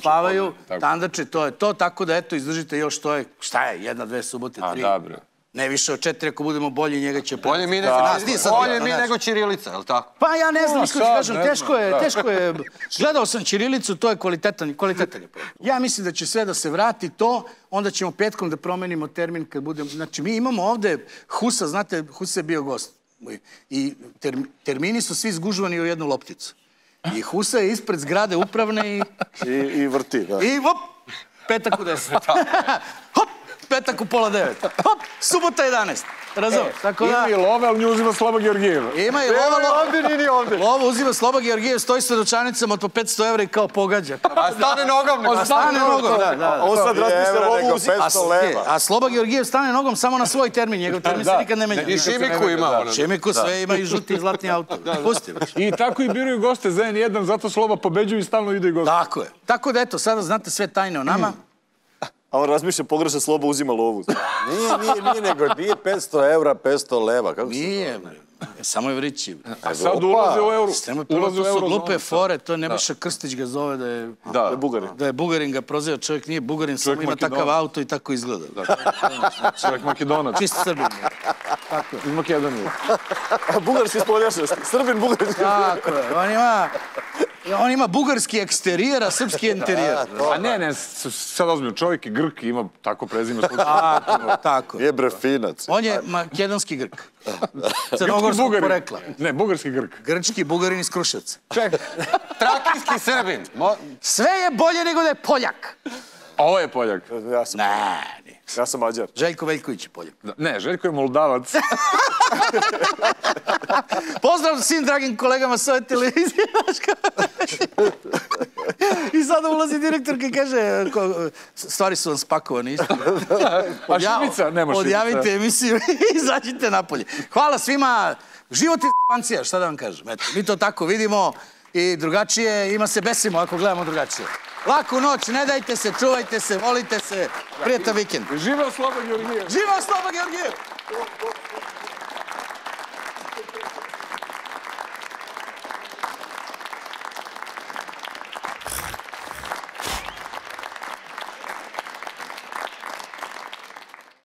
spavaju, tandače, to je to, tako da eto, izdržite još to je, šta je, jedna, dve subote, A, tri. da, bre. Ne više od četiri, ako budemo bolji, njega će... Bolje mi, Da. nego, Nas nije sad bolje bitno, mi nego Ćirilica, je li tako? Pa ja ne znam, No, iskreno kažem, ne teško je, da. teško je. Gledao sam Ćirilicu, to je kvalitetan, kvalitetan je. Ja mislim da će sve da se vrati to, onda ćemo petkom da promenimo termin kad budemo... Znači, mi imamo ovde Husa, znate, Husa je bio gost. moj. I term- termini su svi zgužvani u jednu lopticu. I Husa je ispred zgrade upravne i... I, i vrti, da. I hop, petak u deset. hop, petak u pola devet. Hop, subota 11. Razumeš? Tako da... Ima i love, ali nju uzima Slaba Georgijeva. Ima i lova, je ovde, nije ni ovde. Lova uzima Sloba Georgijev, stoji sa ručanicama od po 500 evra i kao pogađa. A stane nogom, nego A stane nogom, da, da. A on sad razmišlja lovu nego uzi... 500 A, s- leva. a Sloba Georgijev stane nogom samo na svoj termin, njegov termin se Da. nikad ne menja. I Šimiku ima, Da. Šimiku sve ima i žuti i zlatni auto. Pusti. I tako i biraju goste za N1, zato Sloba pobeđuju i stalno ide i goste. Tako je. Tako da eto, sada znate sve tajne o nama. A on razmišlja pogrešno slobo uzima lovu. Nije, nije, nije, nego nije 500 evra, 500 leva. Kako Nije, bre. Samo je vrići. A sad ulaze u euro. Prvo, Ulaze u to su glupe fore, to Nebojša Krstić ga zove da je... Da. je Bugarin. Da je Bugarin ga proziva, čovjek nije Bugarin, samo ima takav auto i tako izgleda. Čovjek Makedonac. Čist Srbin. Iz Makedonije. A bugarski spoljašnost. Srbin bugarski. Tako je, on ima... On ima bugarski eksterijer, a srpski interijer. A ne, ne, s- sad ozbiljno, čovjek je Grk i ima tako prezime slučaj. Tako. Je bre finac. On je makedonski Grk. Crnogorskog porekla. Ne, bugarski Grk. Grčki Bugarin iz Kruševca. Ček, Trakijski Srbin. Sve je bolje nego da je Poljak. ovo je Poljak. Ja sam, Ne. Ja sam Mađar. Željko Veljković je Poljak. Da, Ne, Željko je Moldavac. Pozdrav svim dragim kolegama s ove televizije. I sada ulazi direktorka i kaže, ko, stvari su vam spakovane. A Šimica? Nema Šimica. Odjavite emisiju i izađite napolje. Hvala svima. Život je pancija, šta da vam kažem. Eto, mi to tako vidimo i drugačije, ima se besimo ako gledamo drugačije. Laku noć, ne dajte se, čuvajte se, volite se. Prijatan vikend. Živeo Sloba Georgijev. Živa Sloba Georgijev!